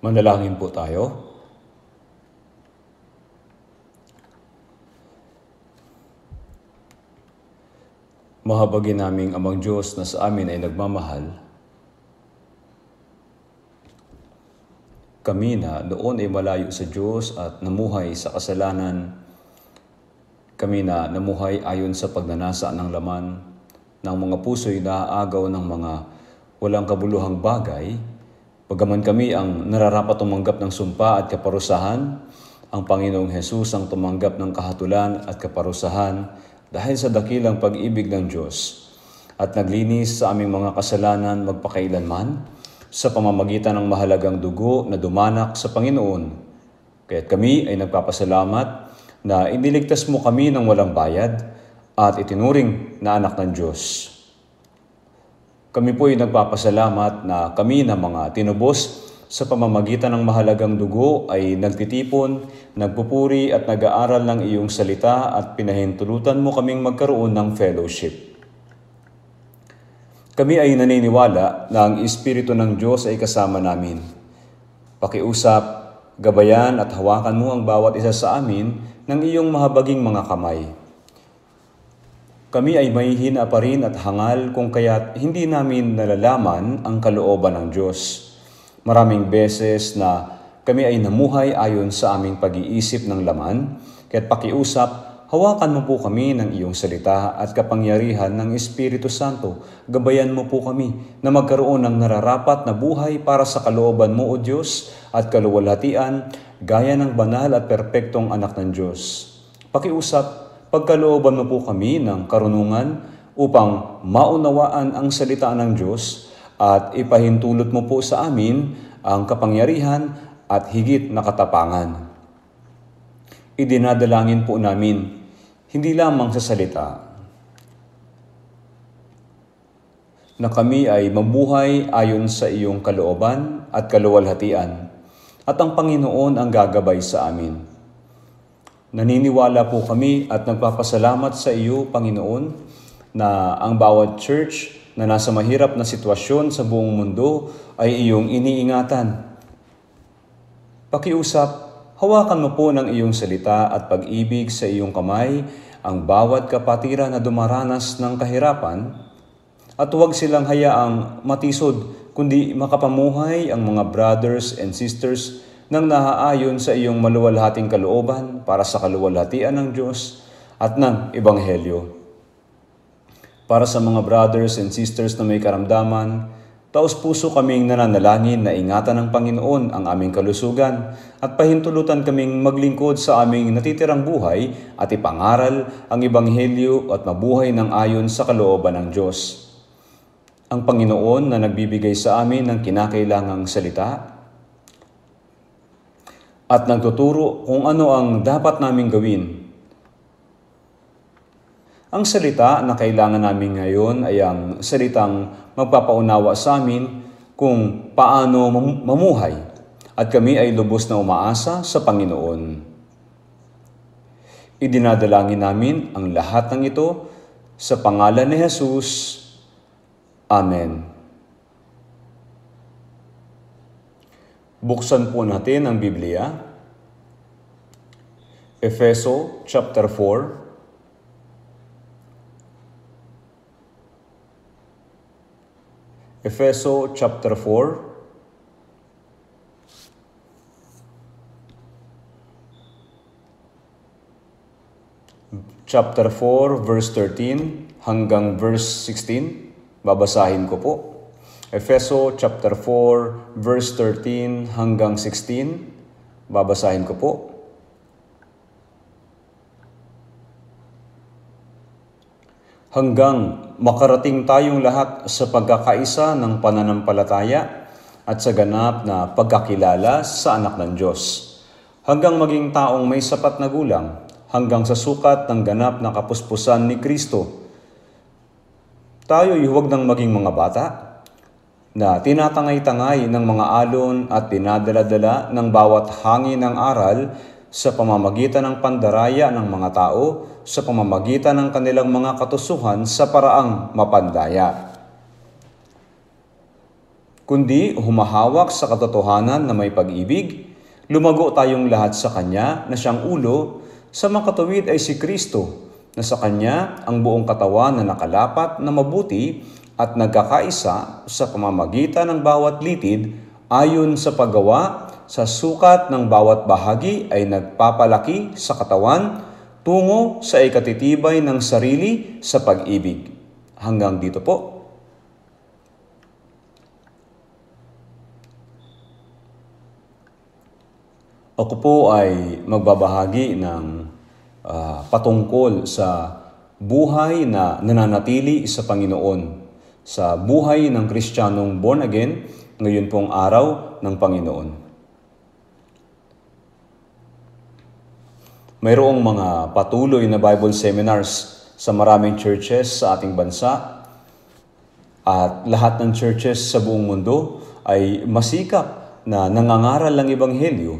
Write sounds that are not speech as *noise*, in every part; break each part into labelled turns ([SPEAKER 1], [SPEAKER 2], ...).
[SPEAKER 1] Manalangin po tayo. Mahabagin naming amang Diyos na sa amin ay nagmamahal, kami na noon ay malayo sa Diyos at namuhay sa kasalanan, kami na namuhay ayon sa pagnanasa ng laman. Ng mga puso'y naaagaw ng mga walang kabuluhang bagay, Pagaman kami ang nararapat tumanggap ng sumpa at kaparusahan, ang Panginoong Hesus ang tumanggap ng kahatulan at kaparusahan dahil sa dakilang pag-ibig ng Diyos at naglinis sa aming mga kasalanan magpakailanman sa pamamagitan ng mahalagang dugo na dumanak sa Panginoon. Kaya't kami ay nagpapasalamat na iniligtas mo kami ng walang bayad at itinuring na anak ng Diyos. Kami po ay nagpapasalamat na kami na mga tinubos sa pamamagitan ng mahalagang dugo ay nagtitipon, nagpupuri at nag-aaral ng iyong salita at pinahintulutan mo kaming magkaroon ng fellowship. Kami ay naniniwala na ang Espiritu ng Diyos ay kasama namin. Pakiusap, gabayan at hawakan mo ang bawat isa sa amin ng iyong mahabaging mga kamay kami ay mahihina pa rin at hangal kung kaya't hindi namin nalalaman ang kalooban ng Diyos. Maraming beses na kami ay namuhay ayon sa aming pag-iisip ng laman, kaya't pakiusap, hawakan mo po kami ng iyong salita at kapangyarihan ng Espiritu Santo. Gabayan mo po kami na magkaroon ng nararapat na buhay para sa kalooban mo, O Diyos, at kaluwalhatian, gaya ng banal at perpektong anak ng Diyos. Pakiusap, pagkalooban mo po kami ng karunungan upang maunawaan ang salita ng Diyos at ipahintulot mo po sa amin ang kapangyarihan at higit na katapangan. Idinadalangin po namin, hindi lamang sa salita, na kami ay mabuhay ayon sa iyong kalooban at kaluwalhatian, at ang Panginoon ang gagabay sa amin. Naniniwala po kami at nagpapasalamat sa iyo, Panginoon, na ang bawat church na nasa mahirap na sitwasyon sa buong mundo ay iyong iniingatan. Pakiusap, hawakan mo po ng iyong salita at pag-ibig sa iyong kamay ang bawat kapatira na dumaranas ng kahirapan at huwag silang hayaang matisod kundi makapamuhay ang mga brothers and sisters nang naaayon sa iyong maluwalhating kalooban para sa kaluwalhatian ng Diyos at ng Ebanghelyo. Para sa mga brothers and sisters na may karamdaman, taos puso kaming nananalangin na ingatan ng Panginoon ang aming kalusugan at pahintulutan kaming maglingkod sa aming natitirang buhay at ipangaral ang Ebanghelyo at mabuhay ng ayon sa kalooban ng Diyos. Ang Panginoon na nagbibigay sa amin ng kinakailangang salita at nagtuturo kung ano ang dapat naming gawin. Ang salita na kailangan namin ngayon ay ang salitang magpapaunawa sa amin kung paano mamuhay at kami ay lubos na umaasa sa Panginoon. Idinadalangin namin ang lahat ng ito sa pangalan ni Jesus. Amen. Buksan po natin ang Biblia. Efeso chapter 4. Efeso chapter 4. Chapter 4, verse 13 hanggang verse 16. Babasahin ko po. Efeso chapter 4 verse 13 hanggang 16. Babasahin ko po. Hanggang makarating tayong lahat sa pagkakaisa ng pananampalataya at sa ganap na pagkakilala sa anak ng Diyos. Hanggang maging taong may sapat na gulang, hanggang sa sukat ng ganap na kapuspusan ni Kristo. Tayo'y huwag nang maging mga bata, na tinatangay-tangay ng mga alon at dinadala-dala ng bawat hangin ng aral sa pamamagitan ng pandaraya ng mga tao sa pamamagitan ng kanilang mga katusuhan sa paraang mapandaya. kundi humahawak sa katotohanan na may pag-ibig, lumago tayong lahat sa Kanya na siyang ulo, sa makatuwid ay si Kristo, na sa Kanya ang buong katawan na nakalapat na mabuti at nagkakaisa sa pamamagitan ng bawat litid ayon sa paggawa sa sukat ng bawat bahagi ay nagpapalaki sa katawan tungo sa ikatitibay ng sarili sa pag-ibig. Hanggang dito po. Ako po ay magbabahagi ng uh, patungkol sa buhay na nananatili sa Panginoon, sa buhay ng Kristiyanong born again ngayon pong araw ng Panginoon. Mayroong mga patuloy na Bible seminars sa maraming churches sa ating bansa at lahat ng churches sa buong mundo ay masikap na nangangaral ng Ebanghelyo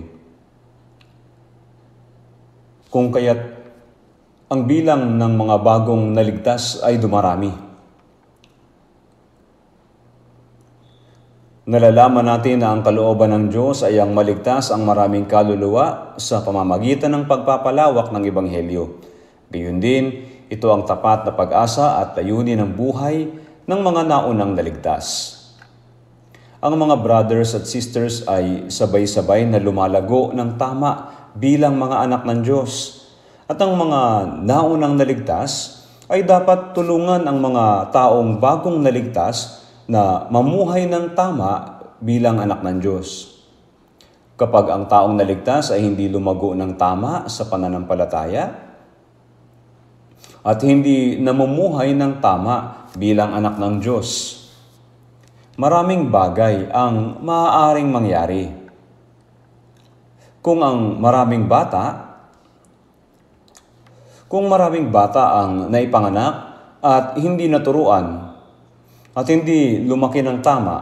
[SPEAKER 1] kung kaya't ang bilang ng mga bagong naligtas ay dumarami. Nalalaman natin na ang kalooban ng Diyos ay ang maligtas ang maraming kaluluwa sa pamamagitan ng pagpapalawak ng Ebanghelyo. Gayun din, ito ang tapat na pag-asa at layunin ng buhay ng mga naunang naligtas. Ang mga brothers at sisters ay sabay-sabay na lumalago ng tama bilang mga anak ng Diyos. At ang mga naunang naligtas ay dapat tulungan ang mga taong bagong naligtas na mamuhay ng tama bilang anak ng Diyos. Kapag ang taong naligtas ay hindi lumago ng tama sa pananampalataya at hindi namumuhay ng tama bilang anak ng Diyos, maraming bagay ang maaaring mangyari. Kung ang maraming bata, kung maraming bata ang naipanganak at hindi naturuan at hindi lumaki ng tama,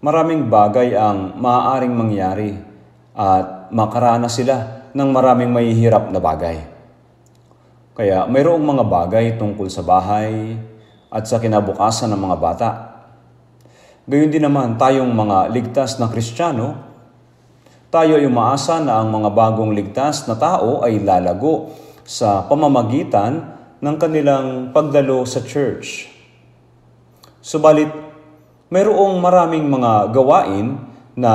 [SPEAKER 1] maraming bagay ang maaaring mangyari at makaranas sila ng maraming mahihirap na bagay. Kaya mayroong mga bagay tungkol sa bahay at sa kinabukasan ng mga bata. Gayun din naman tayong mga ligtas na Kristiyano tayo ay umaasa na ang mga bagong ligtas na tao ay lalago sa pamamagitan ng kanilang pagdalo sa church. Subalit, mayroong maraming mga gawain na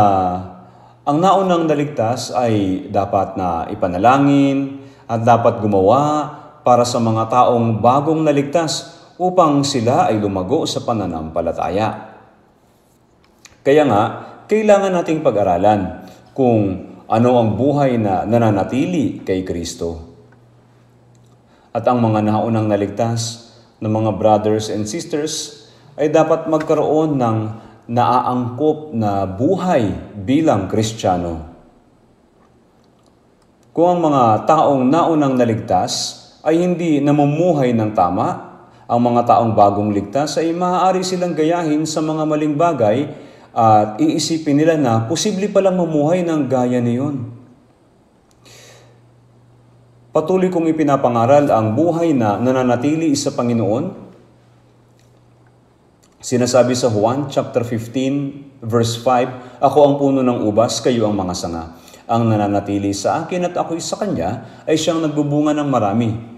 [SPEAKER 1] ang naunang naligtas ay dapat na ipanalangin at dapat gumawa para sa mga taong bagong naligtas upang sila ay lumago sa pananampalataya. Kaya nga, kailangan nating pag-aralan kung ano ang buhay na nananatili kay Kristo. At ang mga naunang naligtas ng mga brothers and sisters ay dapat magkaroon ng naaangkop na buhay bilang Kristiyano. Kung ang mga taong naunang naligtas ay hindi namumuhay ng tama, ang mga taong bagong ligtas ay maaari silang gayahin sa mga maling bagay at iisipin nila na posible palang mamuhay ng gaya niyon. Patuloy kong ipinapangaral ang buhay na nananatili sa Panginoon. Sinasabi sa Juan chapter 15 verse 5, Ako ang puno ng ubas, kayo ang mga sanga. Ang nananatili sa akin at ako'y sa kanya ay siyang nagbubunga ng marami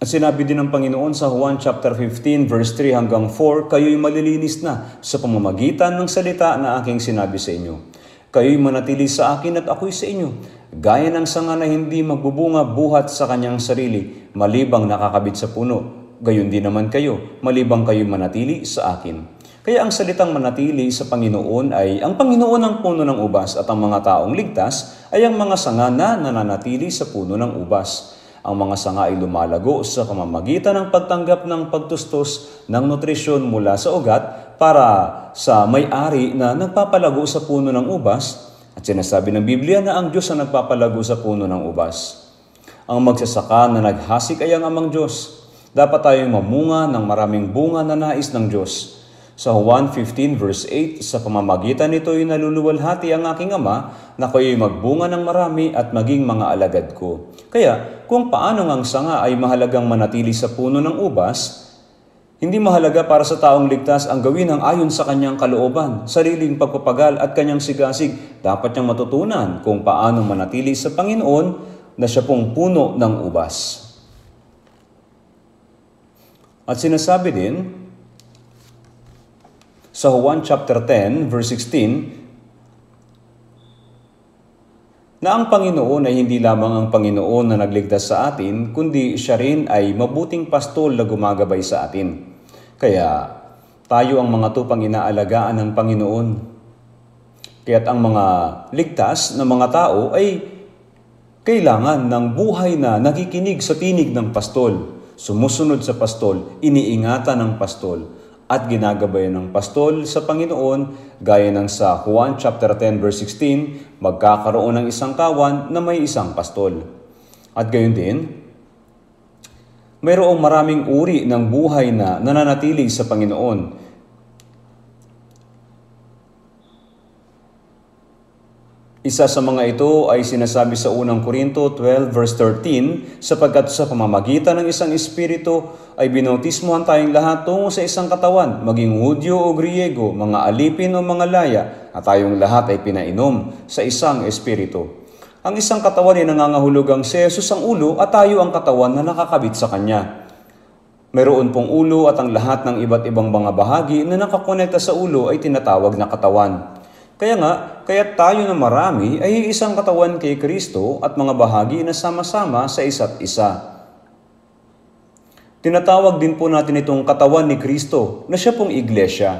[SPEAKER 1] at sinabi din ng Panginoon sa Juan chapter 15 verse 3 hanggang 4, kayo'y malilinis na sa pamamagitan ng salita na aking sinabi sa inyo. Kayo'y manatili sa akin at ako'y sa inyo. Gaya ng sanga na hindi magbubunga buhat sa kanyang sarili, malibang nakakabit sa puno. Gayon din naman kayo, malibang kayo'y manatili sa akin. Kaya ang salitang manatili sa Panginoon ay ang Panginoon ang puno ng ubas at ang mga taong ligtas ay ang mga sanga na nananatili sa puno ng ubas. Ang mga sanga ay lumalago sa pamamagitan ng pagtanggap ng pagtustos ng nutrisyon mula sa ugat para sa may-ari na nagpapalago sa puno ng ubas at sinasabi ng Biblia na ang Diyos ang nagpapalago sa puno ng ubas. Ang magsasaka na naghasik ay ang amang Diyos. Dapat tayong mamunga ng maraming bunga na nais ng Diyos sa Juan 15 verse 8, sa pamamagitan nito ay naluluwalhati ang aking ama na kayo'y magbunga ng marami at maging mga alagad ko. Kaya kung paano ang sanga ay mahalagang manatili sa puno ng ubas, Hindi mahalaga para sa taong ligtas ang gawin ang ayon sa kanyang kalooban, sariling pagpapagal at kanyang sigasig. Dapat niyang matutunan kung paano manatili sa Panginoon na siya pong puno ng ubas. At sinasabi din sa Juan chapter 10 verse 16 na ang Panginoon ay hindi lamang ang Panginoon na nagligtas sa atin, kundi siya rin ay mabuting pastol na gumagabay sa atin. Kaya tayo ang mga tupang inaalagaan ng Panginoon. Kaya't ang mga ligtas na mga tao ay kailangan ng buhay na nakikinig sa tinig ng pastol, sumusunod sa pastol, iniingatan ng pastol, at ginagabayan ng pastol sa Panginoon gaya ng sa Juan chapter 10 verse 16, magkakaroon ng isang kawan na may isang pastol. At gayon din, mayroong maraming uri ng buhay na nananatili sa Panginoon Isa sa mga ito ay sinasabi sa unang Korinto 12 verse 13, sapagkat sa pamamagitan ng isang espiritu ay binautismohan tayong lahat tungo sa isang katawan, maging Hudyo o Griego, mga alipin o mga laya, at tayong lahat ay pinainom sa isang espiritu. Ang isang katawan ay nangangahulugang si Jesus ang ulo at tayo ang katawan na nakakabit sa Kanya. Mayroon pong ulo at ang lahat ng iba't ibang mga bahagi na nakakonekta sa ulo ay tinatawag na katawan. Kaya nga, kaya tayo na marami ay isang katawan kay Kristo at mga bahagi na sama-sama sa isa't isa. Tinatawag din po natin itong katawan ni Kristo na siya pong iglesia.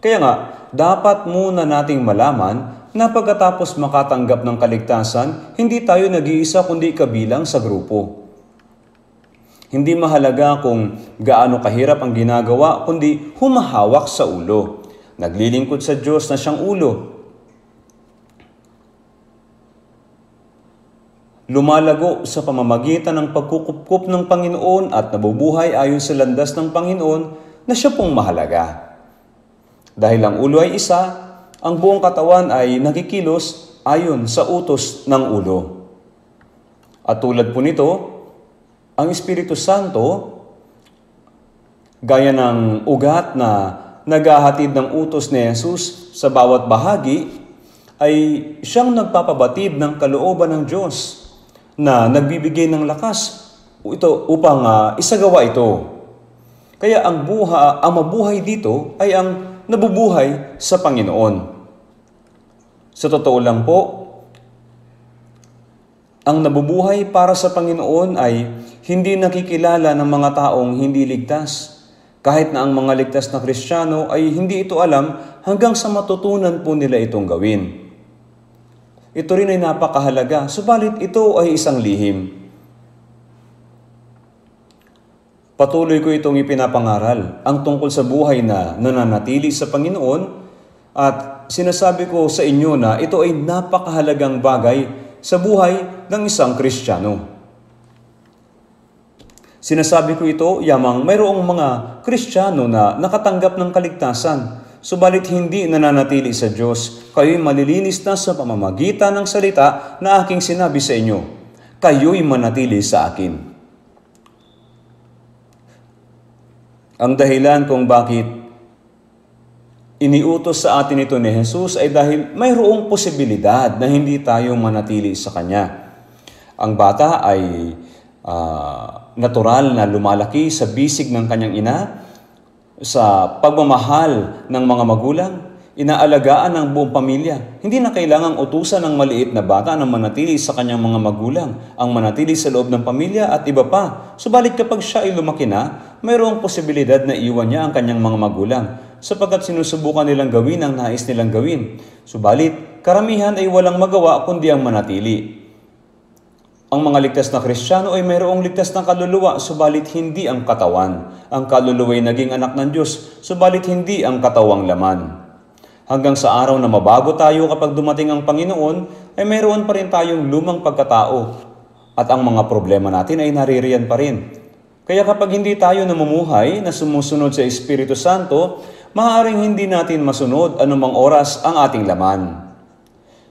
[SPEAKER 1] Kaya nga, dapat muna nating malaman na pagkatapos makatanggap ng kaligtasan, hindi tayo nag-iisa kundi kabilang sa grupo. Hindi mahalaga kung gaano kahirap ang ginagawa, kundi humahawak sa ulo. Naglilingkod sa Diyos na siyang ulo. Lumalago sa pamamagitan ng pagkukupkup ng Panginoon at nabubuhay ayon sa landas ng Panginoon na siya pong mahalaga. Dahil ang ulo ay isa, ang buong katawan ay nakikilos ayon sa utos ng ulo. At tulad po nito, ang Espiritu Santo, gaya ng ugat na naghahatid ng utos ni Jesus sa bawat bahagi, ay siyang nagpapabatid ng kalooban ng Diyos na nagbibigay ng lakas ito upang uh, isagawa ito. Kaya ang buha, ang mabuhay dito ay ang nabubuhay sa Panginoon. Sa totoo lang po, ang nabubuhay para sa Panginoon ay hindi nakikilala ng mga taong hindi ligtas. Kahit na ang mga ligtas na Kristiyano ay hindi ito alam hanggang sa matutunan po nila itong gawin. Ito rin ay napakahalaga, subalit ito ay isang lihim. Patuloy ko itong ipinapangaral, ang tungkol sa buhay na nananatili sa Panginoon at sinasabi ko sa inyo na ito ay napakahalagang bagay sa buhay ng isang Kristiyano. Sinasabi ko ito yamang mayroong mga Kristiyano na nakatanggap ng kaligtasan, subalit hindi nananatili sa Diyos. Kayo'y malilinis na sa pamamagitan ng salita na aking sinabi sa inyo. Kayo'y manatili sa akin. Ang dahilan kung bakit iniutos sa atin ito ni Jesus ay dahil mayroong posibilidad na hindi tayo manatili sa Kanya. Ang bata ay uh, natural na lumalaki sa bisig ng kanyang ina, sa pagmamahal ng mga magulang, inaalagaan ng buong pamilya. Hindi na kailangang utusan ng maliit na bata na manatili sa kanyang mga magulang, ang manatili sa loob ng pamilya at iba pa. Subalit kapag siya ay lumaki na, mayroong posibilidad na iwan niya ang kanyang mga magulang sapagkat sinusubukan nilang gawin ang nais nilang gawin. Subalit, karamihan ay walang magawa kundi ang manatili. Ang mga ligtas na Kristiyano ay mayroong ligtas ng kaluluwa, subalit hindi ang katawan. Ang kaluluwa ay naging anak ng Diyos, subalit hindi ang katawang laman. Hanggang sa araw na mabago tayo kapag dumating ang Panginoon, ay mayroon pa rin tayong lumang pagkatao. At ang mga problema natin ay naririyan pa rin. Kaya kapag hindi tayo namumuhay na sumusunod sa Espiritu Santo, maaaring hindi natin masunod anumang oras ang ating laman.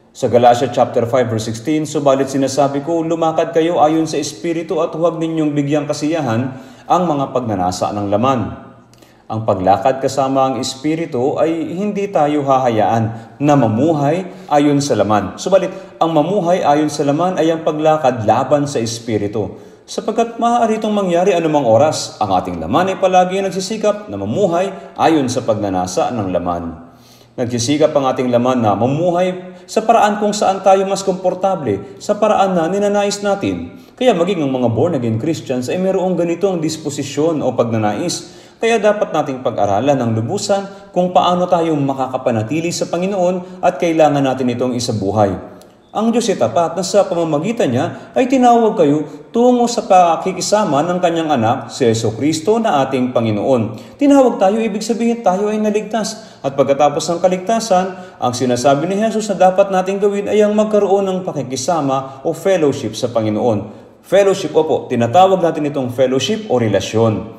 [SPEAKER 1] Sa Galatia chapter 5 verse 16, subalit sinasabi ko, lumakad kayo ayon sa Espiritu at huwag ninyong bigyang kasiyahan ang mga pagnanasa ng laman. Ang paglakad kasama ang Espiritu ay hindi tayo hahayaan na mamuhay ayon sa laman. Subalit, ang mamuhay ayon sa laman ay ang paglakad laban sa Espiritu. Sapagkat maaari itong mangyari anumang oras, ang ating laman ay palagi nagsisikap na mamuhay ayon sa pagnanasa ng laman. Nagsisikap ang ating laman na mamuhay sa paraan kung saan tayo mas komportable, sa paraan na ninanais natin. Kaya maging ang mga born again Christians ay mayroong ganitong disposisyon o pagnanais kaya dapat nating pag-aralan ng lubusan kung paano tayo makakapanatili sa Panginoon at kailangan natin itong isabuhay. Ang Diyos ay tapat na sa pamamagitan niya ay tinawag kayo tungo sa pakikisama ng kanyang anak, si Yeso Kristo na ating Panginoon. Tinawag tayo, ibig sabihin tayo ay naligtas. At pagkatapos ng kaligtasan, ang sinasabi ni Jesus na dapat nating gawin ay ang magkaroon ng pakikisama o fellowship sa Panginoon. Fellowship, opo, tinatawag natin itong fellowship o relasyon.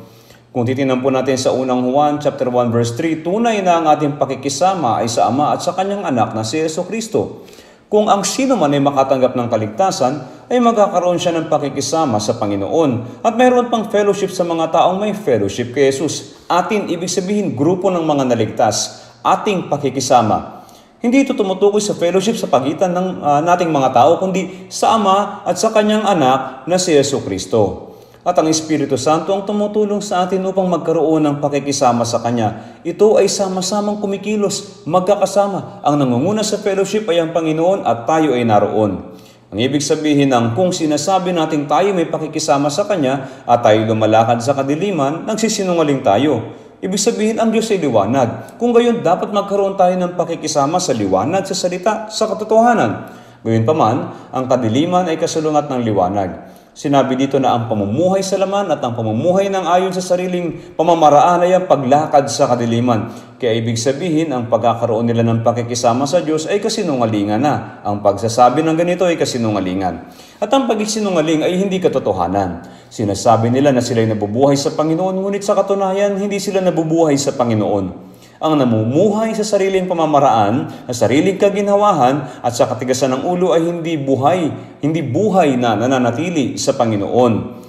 [SPEAKER 1] Kung titingnan po natin sa unang Juan chapter 1 verse 3, tunay na ang ating pakikisama ay sa Ama at sa kanyang anak na si Yeso Kristo. Kung ang sino man ay makatanggap ng kaligtasan, ay magkakaroon siya ng pakikisama sa Panginoon. At mayroon pang fellowship sa mga taong may fellowship kay Jesus. Atin, ibig sabihin, grupo ng mga naligtas. Ating pakikisama. Hindi ito tumutukoy sa fellowship sa pagitan ng uh, nating mga tao, kundi sa Ama at sa kanyang anak na si Yeso Kristo. At ang Espiritu Santo ang tumutulong sa atin upang magkaroon ng pakikisama sa Kanya. Ito ay sama-samang kumikilos, magkakasama. Ang nangunguna sa fellowship ay ang Panginoon at tayo ay naroon. Ang ibig sabihin ng kung sinasabi nating tayo may pakikisama sa Kanya at tayo lumalakad sa kadiliman, nagsisinungaling tayo. Ibig sabihin ang Diyos ay liwanag. Kung gayon, dapat magkaroon tayo ng pakikisama sa liwanag, sa salita, sa katotohanan. Gayunpaman, ang kadiliman ay kasulungat ng liwanag. Sinabi dito na ang pamumuhay sa laman at ang pamumuhay ng ayon sa sariling pamamaraan ay ang paglakad sa kadiliman. Kaya ibig sabihin, ang pagkakaroon nila ng pakikisama sa Diyos ay kasinungalingan na. Ang pagsasabi ng ganito ay kasinungalingan. At ang pagkisinungaling ay hindi katotohanan. Sinasabi nila na sila ay nabubuhay sa Panginoon, ngunit sa katunayan, hindi sila nabubuhay sa Panginoon ang namumuhay sa sariling pamamaraan, sa sariling kaginhawahan at sa katigasan ng ulo ay hindi buhay, hindi buhay na nananatili sa Panginoon.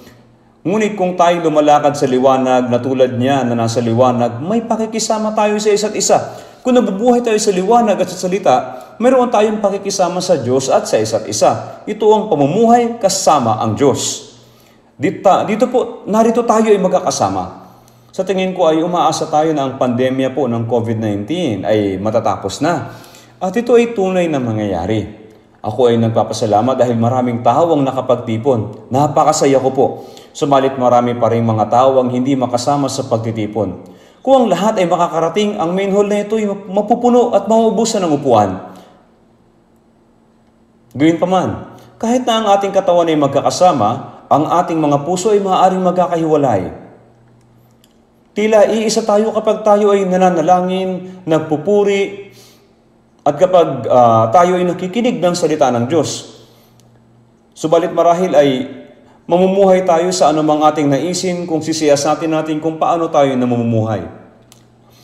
[SPEAKER 1] Ngunit kung tayo lumalakad sa liwanag na tulad niya na nasa liwanag, may pakikisama tayo sa isa't isa. Kung nabubuhay tayo sa liwanag at sa salita, mayroon tayong pakikisama sa Diyos at sa isa't isa. Ito ang pamumuhay kasama ang Diyos. Dito, dito po, narito tayo ay magkakasama. Sa tingin ko ay umaasa tayo na ang pandemya po ng COVID-19 ay matatapos na. At ito ay tunay na mangyayari. Ako ay nagpapasalamat dahil maraming tao ang nakapagtipon. Napakasaya ko po. Sumalit marami pa rin mga tao ang hindi makasama sa pagtitipon. Kung ang lahat ay makakarating, ang main hall na ito ay mapupuno at mauubusan ng upuan. Gawin pa man, kahit na ang ating katawan ay magkakasama, ang ating mga puso ay maaaring magkakahiwalay. Tila iisa tayo kapag tayo ay nananalangin, nagpupuri, at kapag uh, tayo ay nakikinig ng salita ng Diyos. Subalit marahil ay mamumuhay tayo sa anumang ating naisin kung sisiyasatin natin kung paano tayo namumuhay.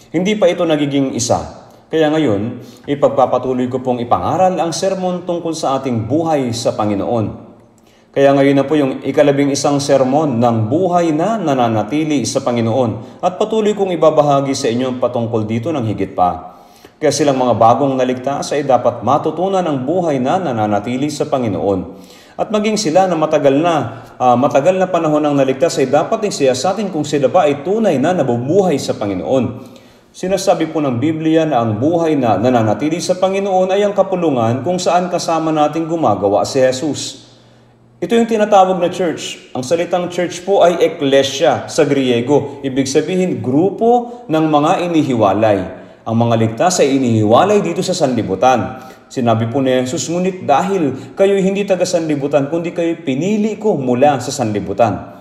[SPEAKER 1] Hindi pa ito nagiging isa. Kaya ngayon, ipagpapatuloy ko pong ipangaral ang sermon tungkol sa ating buhay sa Panginoon. Kaya ngayon na po yung ikalabing isang sermon ng buhay na nananatili sa Panginoon at patuloy kong ibabahagi sa inyo patungkol dito ng higit pa. Kaya silang mga bagong naligtas ay dapat matutunan ang buhay na nananatili sa Panginoon. At maging sila na matagal na, uh, matagal na panahon ng naligtas ay dapat din siya sa atin kung sila ba ay tunay na nabubuhay sa Panginoon. Sinasabi po ng Biblia na ang buhay na nananatili sa Panginoon ay ang kapulungan kung saan kasama nating gumagawa si Jesus. Ito yung tinatawag na church. Ang salitang church po ay eklesya sa Griego. Ibig sabihin, grupo ng mga inihiwalay. Ang mga ligtas ay inihiwalay dito sa sanlibutan. Sinabi po ni Jesus, ngunit dahil kayo hindi taga sanlibutan, kundi kayo pinili ko mula sa sanlibutan.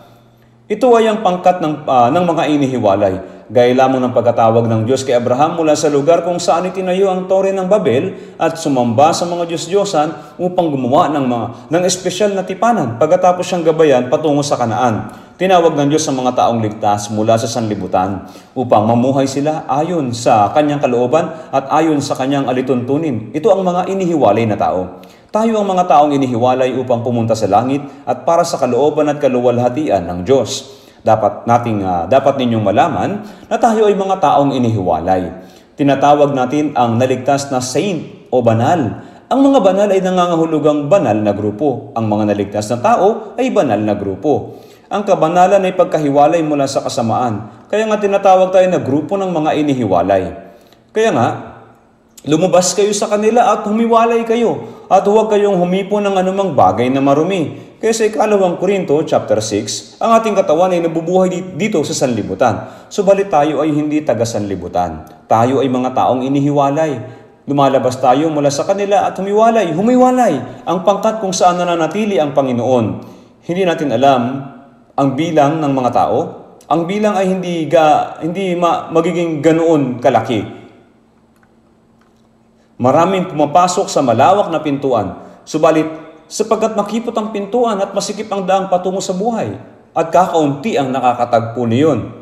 [SPEAKER 1] Ito ay ang pangkat ng, uh, ng mga inihiwalay. Gaya lamang ng pagkatawag ng Diyos kay Abraham mula sa lugar kung saan itinayo ang tore ng Babel at sumamba sa mga Diyos-Diyosan upang gumawa ng, mga, ng espesyal na tipanan pagkatapos siyang gabayan patungo sa kanaan. Tinawag ng Diyos sa mga taong ligtas mula sa sanlibutan upang mamuhay sila ayon sa kanyang kalooban at ayon sa kanyang alituntunin. Ito ang mga inihiwalay na tao. Tayo ang mga taong inihiwalay upang pumunta sa langit at para sa kalooban at kaluwalhatian ng Diyos. Dapat nating uh, dapat ninyong malaman na tayo ay mga taong inihiwalay. Tinatawag natin ang naligtas na saint o banal. Ang mga banal ay nangangahulugang banal na grupo. Ang mga naligtas na tao ay banal na grupo. Ang kabanalan ay pagkahiwalay mula sa kasamaan. Kaya nga tinatawag tayo na grupo ng mga inihiwalay. Kaya nga, Lumabas kayo sa kanila at humiwalay kayo at huwag kayong humipo ng anumang bagay na marumi. Kaya sa ikalawang Korinto, chapter 6, ang ating katawan ay nabubuhay dito sa sanlibutan. Subalit tayo ay hindi taga sanlibutan. Tayo ay mga taong inihiwalay. Lumalabas tayo mula sa kanila at humiwalay, humiwalay ang pangkat kung saan nananatili ang Panginoon. Hindi natin alam ang bilang ng mga tao. Ang bilang ay hindi, ga, hindi ma, magiging ganoon kalaki Maraming pumapasok sa malawak na pintuan, subalit sapagkat makipot ang pintuan at masikip ang daang patungo sa buhay, at kakaunti ang nakakatagpo niyon.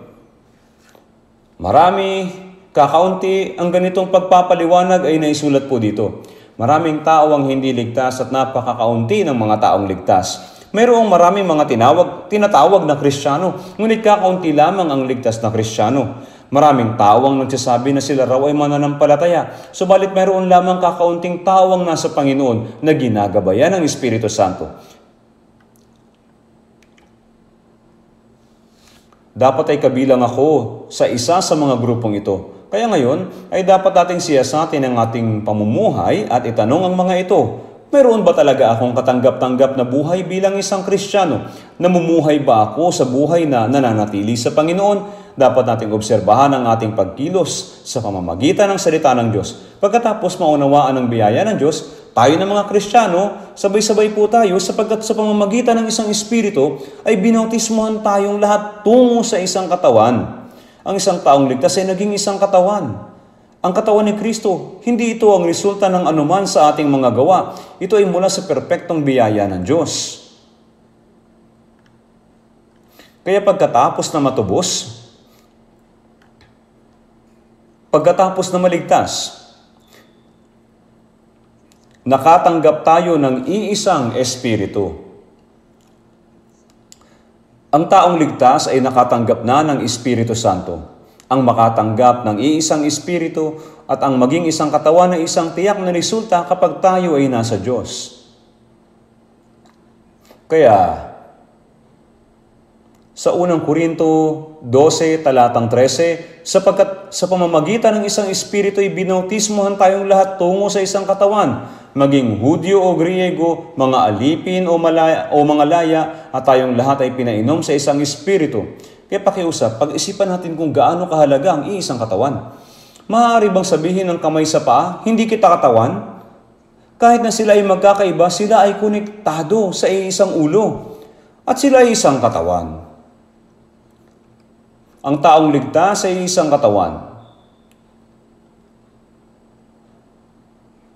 [SPEAKER 1] Marami, kakaunti ang ganitong pagpapaliwanag ay naisulat po dito. Maraming tao ang hindi ligtas at napakakaunti ng mga taong ligtas. Mayroong maraming mga tinawag, tinatawag na Kristiyano, ngunit kakaunti lamang ang ligtas na Kristiyano. Maraming tao ang nagsasabi na sila raw ay mananampalataya, subalit mayroon lamang kakaunting tao ang nasa Panginoon na ginagabayan ng Espiritu Santo. Dapat ay kabilang ako sa isa sa mga grupong ito. Kaya ngayon ay dapat nating siyasatin ang ating pamumuhay at itanong ang mga ito. Meron ba talaga akong katanggap-tanggap na buhay bilang isang Kristiyano? Namumuhay ba ako sa buhay na nananatili sa Panginoon? Dapat nating obserbahan ang ating pagkilos sa pamamagitan ng salita ng Diyos. Pagkatapos maunawaan ang biyaya ng Diyos, tayo ng mga Kristiyano, sabay-sabay po tayo sapagkat sa pamamagitan ng isang Espiritu ay binautismuhan tayong lahat tungo sa isang katawan. Ang isang taong ligtas ay naging isang katawan. Ang katawan ni Kristo, hindi ito ang resulta ng anuman sa ating mga gawa. Ito ay mula sa perpektong biyaya ng Diyos. Kaya pagkatapos na matubos, Pagkatapos na maligtas, nakatanggap tayo ng iisang Espiritu. Ang taong ligtas ay nakatanggap na ng Espiritu Santo. Ang makatanggap ng iisang Espiritu at ang maging isang katawan na isang tiyak na resulta kapag tayo ay nasa Diyos. Kaya, sa unang Korinto 12 talatang 13, sapagkat sa pamamagitan ng isang espiritu ay binautismohan tayong lahat tungo sa isang katawan, maging Hudyo o Griego, mga alipin o, malaya, o mga laya, at tayong lahat ay pinainom sa isang espiritu. Kaya pakiusap, pag-isipan natin kung gaano kahalaga ang iisang katawan. Maaari bang sabihin ng kamay sa paa, hindi kita katawan? Kahit na sila ay magkakaiba, sila ay konektado sa isang ulo. At sila ay isang katawan. Ang taong ligtas ay isang katawan.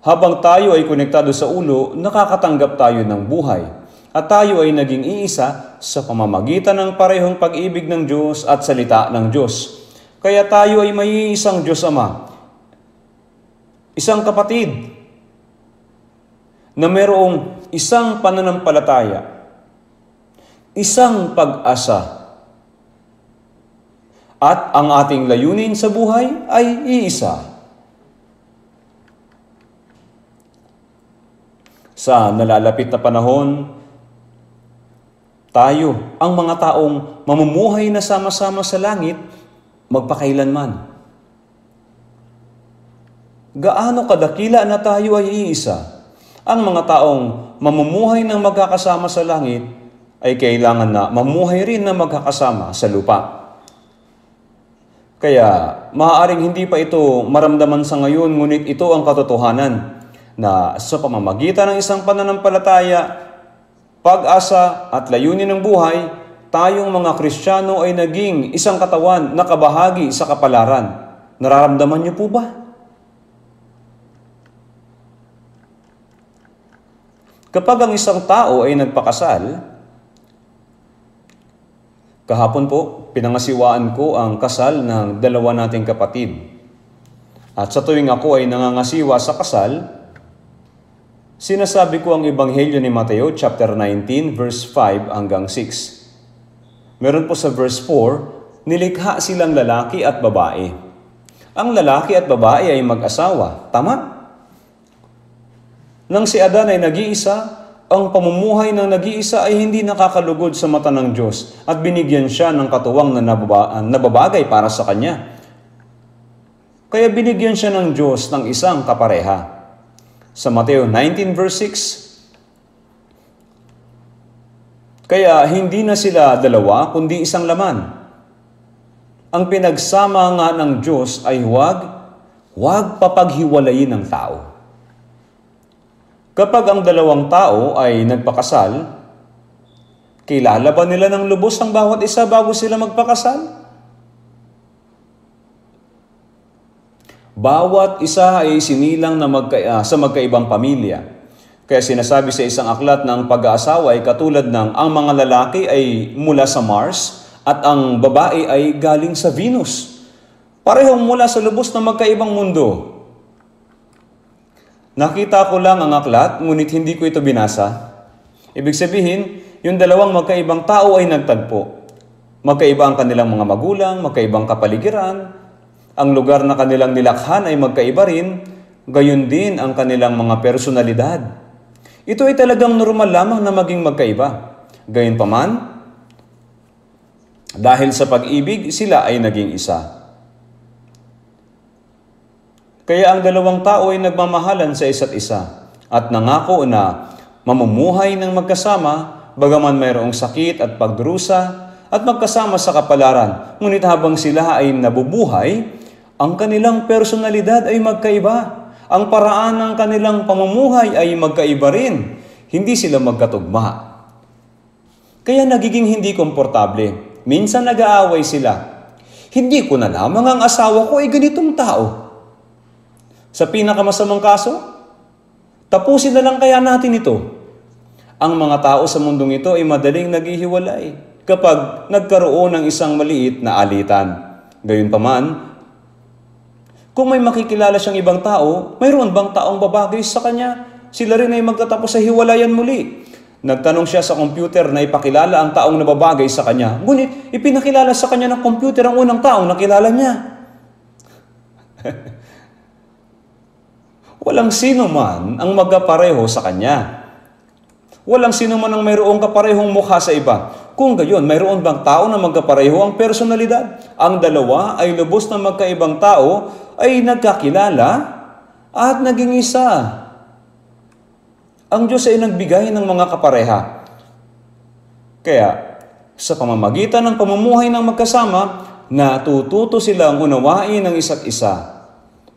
[SPEAKER 1] Habang tayo ay konektado sa ulo, nakakatanggap tayo ng buhay. At tayo ay naging iisa sa pamamagitan ng parehong pag-ibig ng Diyos at salita ng Diyos. Kaya tayo ay may isang Diyos Ama, isang kapatid, na mayroong isang pananampalataya, isang pag-asa, at ang ating layunin sa buhay ay iisa. Sa nalalapit na panahon, tayo, ang mga taong mamumuhay na sama-sama sa langit, magpakailanman. Gaano kadakila na tayo ay iisa? Ang mga taong mamumuhay ng magkakasama sa langit ay kailangan na mamuhay rin na magkakasama sa lupa. Kaya maaaring hindi pa ito maramdaman sa ngayon, ngunit ito ang katotohanan na sa pamamagitan ng isang pananampalataya, pag-asa at layunin ng buhay, tayong mga Kristiyano ay naging isang katawan na kabahagi sa kapalaran. Nararamdaman niyo po ba? Kapag ang isang tao ay nagpakasal, Kahapon po, pinangasiwaan ko ang kasal ng dalawa nating kapatid. At sa tuwing ako ay nangangasiwa sa kasal, sinasabi ko ang Ebanghelyo ni Mateo chapter 19 verse 5 hanggang 6. Meron po sa verse 4, nilikha silang lalaki at babae. Ang lalaki at babae ay mag-asawa. Tama? Nang si Adan ay nag-iisa, ang pamumuhay ng nag-iisa ay hindi nakakalugod sa mata ng Diyos at binigyan siya ng katuwang na nababa- nababagay para sa kanya. Kaya binigyan siya ng Diyos ng isang kapareha. Sa Mateo 19 verse 6, Kaya hindi na sila dalawa, kundi isang laman. Ang pinagsama nga ng Diyos ay huwag, huwag papaghiwalayin ng tao. Kapag ang dalawang tao ay nagpakasal, kilala ba nila ng lubos ang bawat isa bago sila magpakasal? Bawat isa ay sinilang na magka, ah, sa magkaibang pamilya. Kaya sinasabi sa isang aklat ang pag-aasawa ay katulad ng ang mga lalaki ay mula sa Mars at ang babae ay galing sa Venus. Parehong mula sa lubos na magkaibang mundo. Nakita ko lang ang aklat, ngunit hindi ko ito binasa. Ibig sabihin, yung dalawang magkaibang tao ay nagtagpo. Magkaiba ang kanilang mga magulang, magkaibang kapaligiran, ang lugar na kanilang nilakhan ay magkaiba rin, gayon din ang kanilang mga personalidad. Ito ay talagang normal lamang na maging magkaiba. Gayon paman, dahil sa pag-ibig, sila ay naging isa. Kaya ang dalawang tao ay nagmamahalan sa isa't isa at nangako na mamumuhay ng magkasama bagaman mayroong sakit at pagdurusa at magkasama sa kapalaran. Ngunit habang sila ay nabubuhay, ang kanilang personalidad ay magkaiba. Ang paraan ng kanilang pamumuhay ay magkaiba rin. Hindi sila magkatugma. Kaya nagiging hindi komportable. Minsan nag-aaway sila. Hindi ko na lamang ang asawa ko ay ganitong tao. Sa pinakamasamang kaso, tapusin na lang kaya natin ito. Ang mga tao sa mundong ito ay madaling naghihiwalay kapag nagkaroon ng isang maliit na alitan. Gayunpaman, kung may makikilala siyang ibang tao, mayroon bang taong babagay sa kanya? Sila rin ay magtatapos sa hiwalayan muli. Nagtanong siya sa computer na ipakilala ang taong nababagay sa kanya. Ngunit ipinakilala sa kanya ng computer ang unang taong nakilala niya. *laughs* Walang sino man ang magkapareho sa kanya. Walang sino man ang mayroong kaparehong mukha sa iba. Kung gayon, mayroon bang tao na magkapareho ang personalidad? Ang dalawa ay lubos na magkaibang tao ay nagkakilala at naging isa. Ang Diyos ay nagbigay ng mga kapareha. Kaya, sa pamamagitan ng pamumuhay ng magkasama, natututo silang unawain ng isa't isa.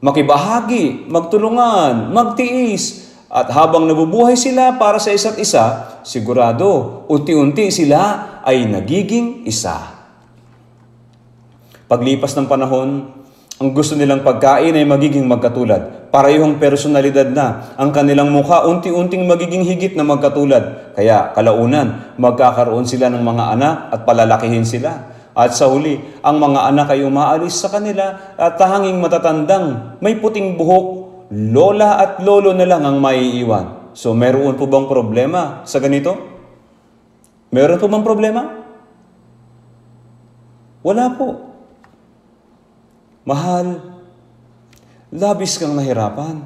[SPEAKER 1] Makibahagi, magtulungan, magtiis, at habang nabubuhay sila para sa isa't isa, sigurado, unti-unti sila ay nagiging isa. Paglipas ng panahon, ang gusto nilang pagkain ay magiging magkatulad. Parehong personalidad na. Ang kanilang mukha unti-unting magiging higit na magkatulad. Kaya kalaunan, magkakaroon sila ng mga anak at palalakihin sila. At sa huli, ang mga anak ay umaalis sa kanila at tahanging matatandang may puting buhok, lola at lolo na lang ang maiiwan. So meron po bang problema sa ganito? Meron po bang problema? Wala po. Mahal, labis kang nahirapan.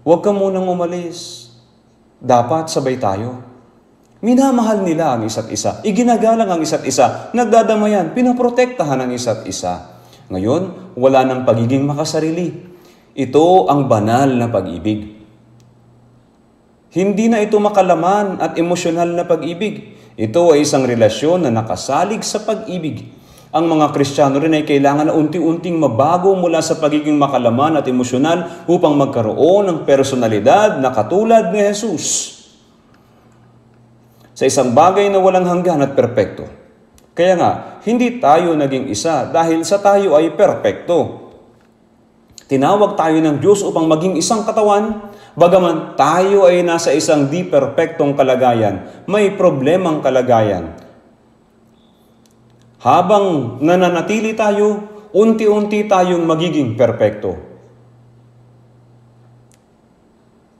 [SPEAKER 1] Huwag ka munang umalis. Dapat sabay tayo. Minamahal nila ang isa't isa. Iginagalang ang isa't isa. Nagdadamayan, pinaprotektahan ang isa't isa. Ngayon, wala ng pagiging makasarili. Ito ang banal na pag-ibig. Hindi na ito makalaman at emosyonal na pag-ibig. Ito ay isang relasyon na nakasalig sa pag-ibig ang mga Kristiyano rin ay kailangan na unti-unting mabago mula sa pagiging makalaman at emosyonal upang magkaroon ng personalidad na katulad ni Jesus. Sa isang bagay na walang hanggan at perpekto. Kaya nga, hindi tayo naging isa dahil sa tayo ay perpekto. Tinawag tayo ng Diyos upang maging isang katawan, bagaman tayo ay nasa isang di perpektong kalagayan, may problemang kalagayan, habang nananatili tayo, unti-unti tayong magiging perpekto.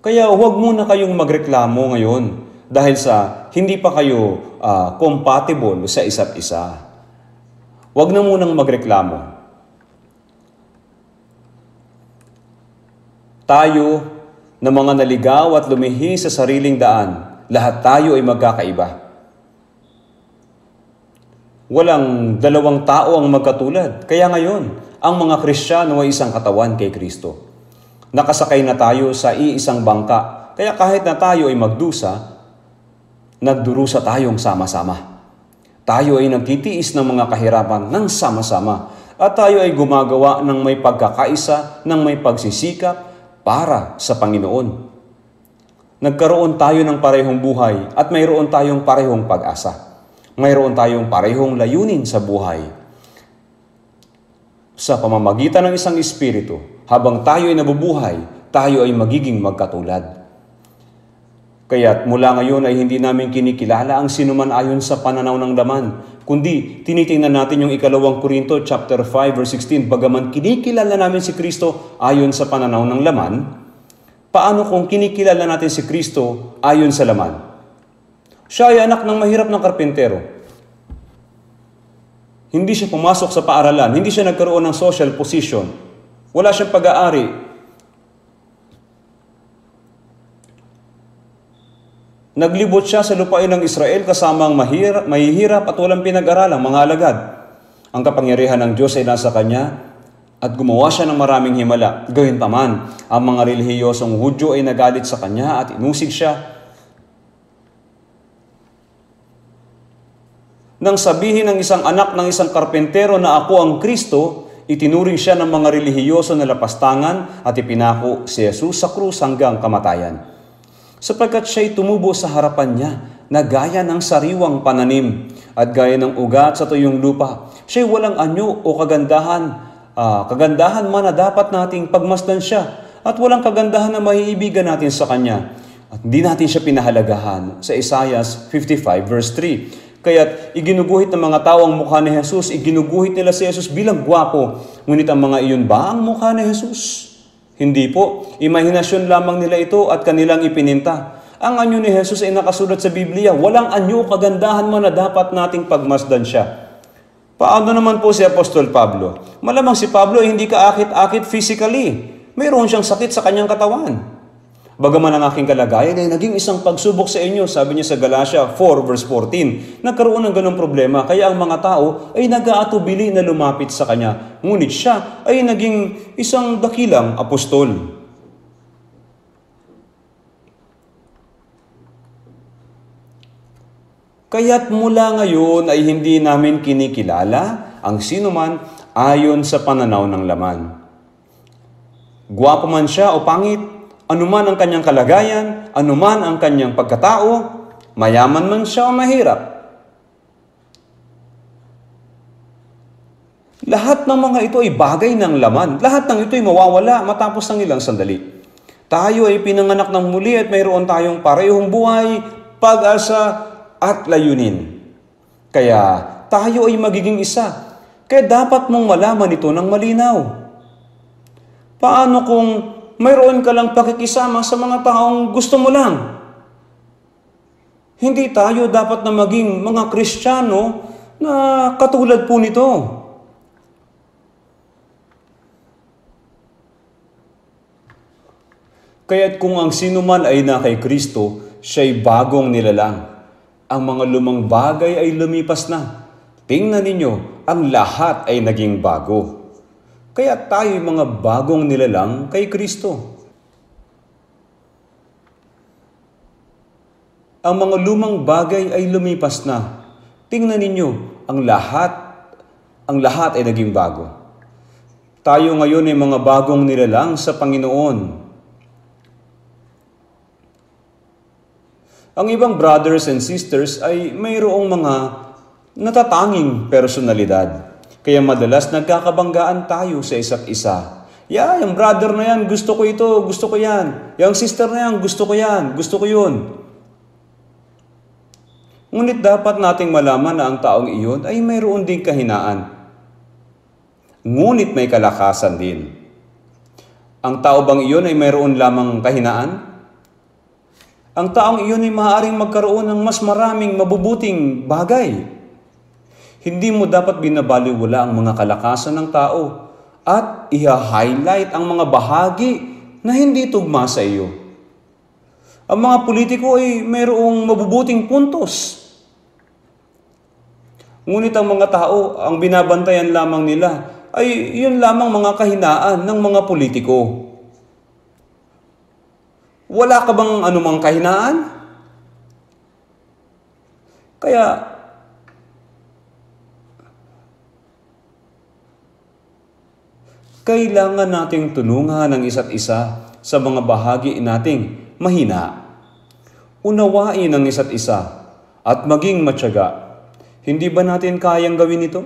[SPEAKER 1] Kaya huwag muna kayong magreklamo ngayon dahil sa hindi pa kayo ah, compatible sa isa't isa. Huwag na munang magreklamo. Tayo na mga naligaw at lumihi sa sariling daan, lahat tayo ay magkakaiba. Walang dalawang tao ang magkatulad. Kaya ngayon, ang mga Kristiyano ay isang katawan kay Kristo. Nakasakay na tayo sa iisang bangka. Kaya kahit na tayo ay magdusa, nagdurusa tayong sama-sama. Tayo ay nagtitiis ng mga kahirapan ng sama-sama. At tayo ay gumagawa ng may pagkakaisa, ng may pagsisikap para sa Panginoon. Nagkaroon tayo ng parehong buhay at mayroon tayong parehong pag-asa mayroon tayong parehong layunin sa buhay. Sa pamamagitan ng isang espiritu, habang tayo ay nabubuhay, tayo ay magiging magkatulad. Kaya't mula ngayon ay hindi namin kinikilala ang sinuman ayon sa pananaw ng laman, kundi tinitingnan natin yung ikalawang Korinto chapter 5 verse 16, bagaman kinikilala namin si Kristo ayon sa pananaw ng laman, paano kung kinikilala natin si Kristo ayon sa laman? Siya ay anak ng mahirap ng karpintero. Hindi siya pumasok sa paaralan, hindi siya nagkaroon ng social position. Wala siyang pag-aari. Naglibot siya sa lupain ng Israel kasama ang mahirap, mahihirap at walang pinag-aralang mga alagad. Ang kapangyarihan ng Diyos ay nasa kanya at gumawa siya ng maraming himala. Gawin pa man, ang mga relihiyosong Hudyo ay nagalit sa kanya at inusig siya Nang sabihin ng isang anak ng isang karpentero na ako ang Kristo, itinuring siya ng mga relihiyoso na lapastangan at ipinako si Jesus sa krus hanggang kamatayan. Sapagkat siya'y tumubo sa harapan niya na gaya ng sariwang pananim at gaya ng ugat sa tuyong lupa. Siya'y walang anyo o kagandahan, uh, kagandahan man na dapat nating pagmasdan siya at walang kagandahan na maiibigan natin sa Kanya. At hindi natin siya pinahalagahan sa Isaiah 55 verse 3. Kaya't iginuguhit ng mga tao ang mukha ni Jesus, iginuguhit nila si Jesus bilang gwapo. Ngunit ang mga iyon ba ang mukha ni Jesus? Hindi po. Imahinasyon lamang nila ito at kanilang ipininta. Ang anyo ni Jesus ay nakasulat sa Biblia. Walang anyo kagandahan man na dapat nating pagmasdan siya. Paano naman po si Apostol Pablo? Malamang si Pablo ay hindi kaakit-akit physically. Mayroon siyang sakit sa kanyang katawan. Bagaman ang aking kalagayan ay naging isang pagsubok sa inyo, sabi niya sa Galatia 4 verse 14. Nagkaroon ng ganong problema, kaya ang mga tao ay nag-aatubili na lumapit sa kanya. Ngunit siya ay naging isang dakilang apostol. Kaya't mula ngayon ay hindi namin kinikilala ang sinuman ayon sa pananaw ng laman. Gwapo man siya o pangit, anuman ang kanyang kalagayan, anuman ang kanyang pagkatao, mayaman man siya o mahirap. Lahat ng mga ito ay bagay ng laman. Lahat ng ito ay mawawala matapos ng ilang sandali. Tayo ay pinanganak ng muli at mayroon tayong parehong buhay, pag-asa at layunin. Kaya tayo ay magiging isa. Kaya dapat mong malaman ito ng malinaw. Paano kung mayroon ka lang pakikisama sa mga taong gusto mo lang. Hindi tayo dapat na maging mga Kristiyano na katulad po nito. Kaya't kung ang sino man ay na kay Kristo, siya'y bagong nilalang. Ang mga lumang bagay ay lumipas na. Tingnan ninyo, ang lahat ay naging bago. Kaya tayo mga bagong nilalang kay Kristo. Ang mga lumang bagay ay lumipas na. Tingnan ninyo, ang lahat, ang lahat ay naging bago. Tayo ngayon ay mga bagong nilalang sa Panginoon. Ang ibang brothers and sisters ay mayroong mga natatanging personalidad. Kaya madalas nagkakabanggaan tayo sa isa't isa. Yeah, yung brother na yan, gusto ko ito, gusto ko yan. Yung sister na yan, gusto ko yan, gusto ko yun. Ngunit dapat nating malaman na ang taong iyon ay mayroon ding kahinaan. Ngunit may kalakasan din. Ang tao bang iyon ay mayroon lamang kahinaan? ang taong iyon ay maaaring magkaroon ng mas maraming mabubuting bagay. Hindi mo dapat binabaliwala ang mga kalakasan ng tao at i-highlight ang mga bahagi na hindi tugma sa iyo. Ang mga politiko ay mayroong mabubuting puntos. Ngunit ang mga tao, ang binabantayan lamang nila ay yun lamang mga kahinaan ng mga politiko. Wala ka bang anumang kahinaan? Kaya, kailangan nating tulungan ang isa't isa sa mga bahagi nating mahina. Unawain ang isa't isa at maging matyaga. Hindi ba natin kayang gawin ito?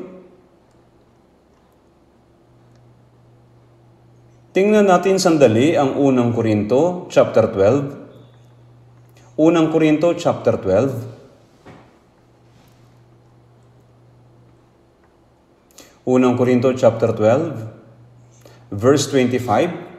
[SPEAKER 1] Tingnan natin sandali ang unang Korinto, chapter 12. Unang Korinto, chapter 12. Unang Korinto, chapter 12, verse 25.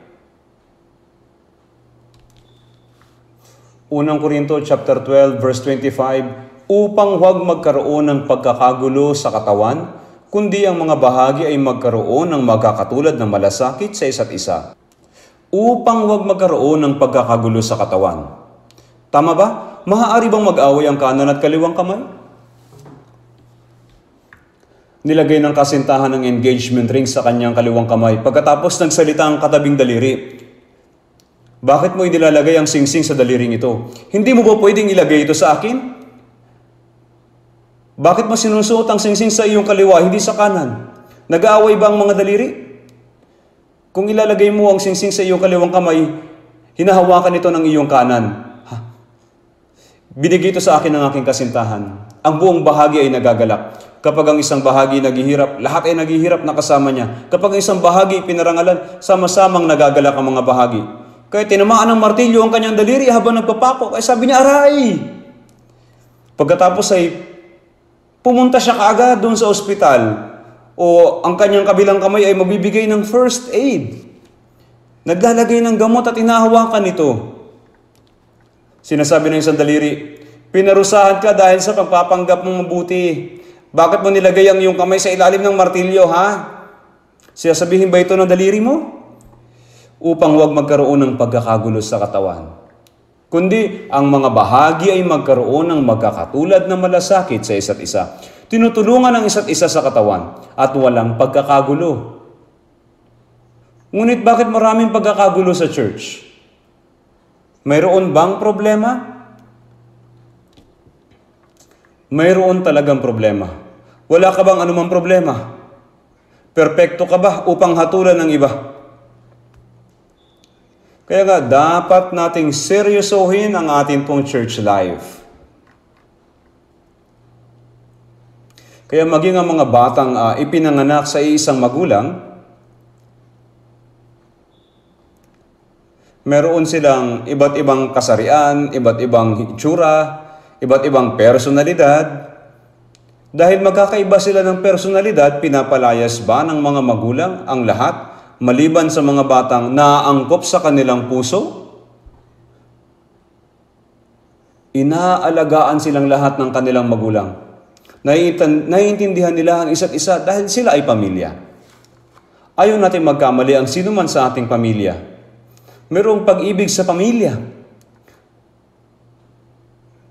[SPEAKER 1] Unang Korinto, chapter 12, verse 25, upang huwag magkaroon ng pagkakagulo sa katawan, kundi ang mga bahagi ay magkaroon ng magkakatulad ng malasakit sa isa't isa, upang huwag magkaroon ng pagkakagulo sa katawan. Tama ba? Maaari bang mag-away ang kanan at kaliwang kamay? Nilagay ng kasintahan ng engagement ring sa kanyang kaliwang kamay pagkatapos nagsalita ang katabing daliri. Bakit mo inilalagay ang singsing sa daliring ito? Hindi mo ba pwedeng ilagay ito sa akin? Bakit mo sinusuot ang singsing sa iyong kaliwa, hindi sa kanan? Nag-aaway ba ang mga daliri? Kung ilalagay mo ang singsing sa iyong kaliwang kamay, hinahawakan ito ng iyong kanan. Ha? Binigay ito sa akin ng aking kasintahan. Ang buong bahagi ay nagagalak. Kapag ang isang bahagi naghihirap, lahat ay naghihirap na kasama niya. Kapag ang isang bahagi pinarangalan, sama-samang nagagalak ang mga bahagi. Kaya tinamaan ng martilyo ang kanyang daliri habang nagpapako. Kaya sabi niya, aray! Pagkatapos ay pumunta siya kaagad doon sa ospital o ang kanyang kabilang kamay ay mabibigay ng first aid. Naglalagay ng gamot at inahawakan ito. Sinasabi ng isang daliri, pinarusahan ka dahil sa pagpapanggap mong mabuti. Bakit mo nilagay ang iyong kamay sa ilalim ng martilyo, ha? Siya sabihin ba ito ng daliri mo? Upang huwag magkaroon ng pagkakagulo sa katawan kundi ang mga bahagi ay magkaroon ng magkakatulad na malasakit sa isa't isa. Tinutulungan ang isa't isa sa katawan at walang pagkakagulo. Ngunit bakit maraming pagkakagulo sa church? Mayroon bang problema? Mayroon talagang problema. Wala ka bang anumang problema? Perpekto ka ba upang hatulan ng iba? Kaya nga, dapat nating seryosohin ang ating pong church life. Kaya maging ang mga batang uh, ipinanganak sa isang magulang, meron silang iba't ibang kasarian, iba't ibang hitsura, iba't ibang personalidad. Dahil magkakaiba sila ng personalidad, pinapalayas ba ng mga magulang ang lahat maliban sa mga batang naaangkop sa kanilang puso? Inaalagaan silang lahat ng kanilang magulang. Naiintindihan nila ang isa't isa dahil sila ay pamilya. Ayaw natin magkamali ang sino man sa ating pamilya. Merong pag-ibig sa pamilya.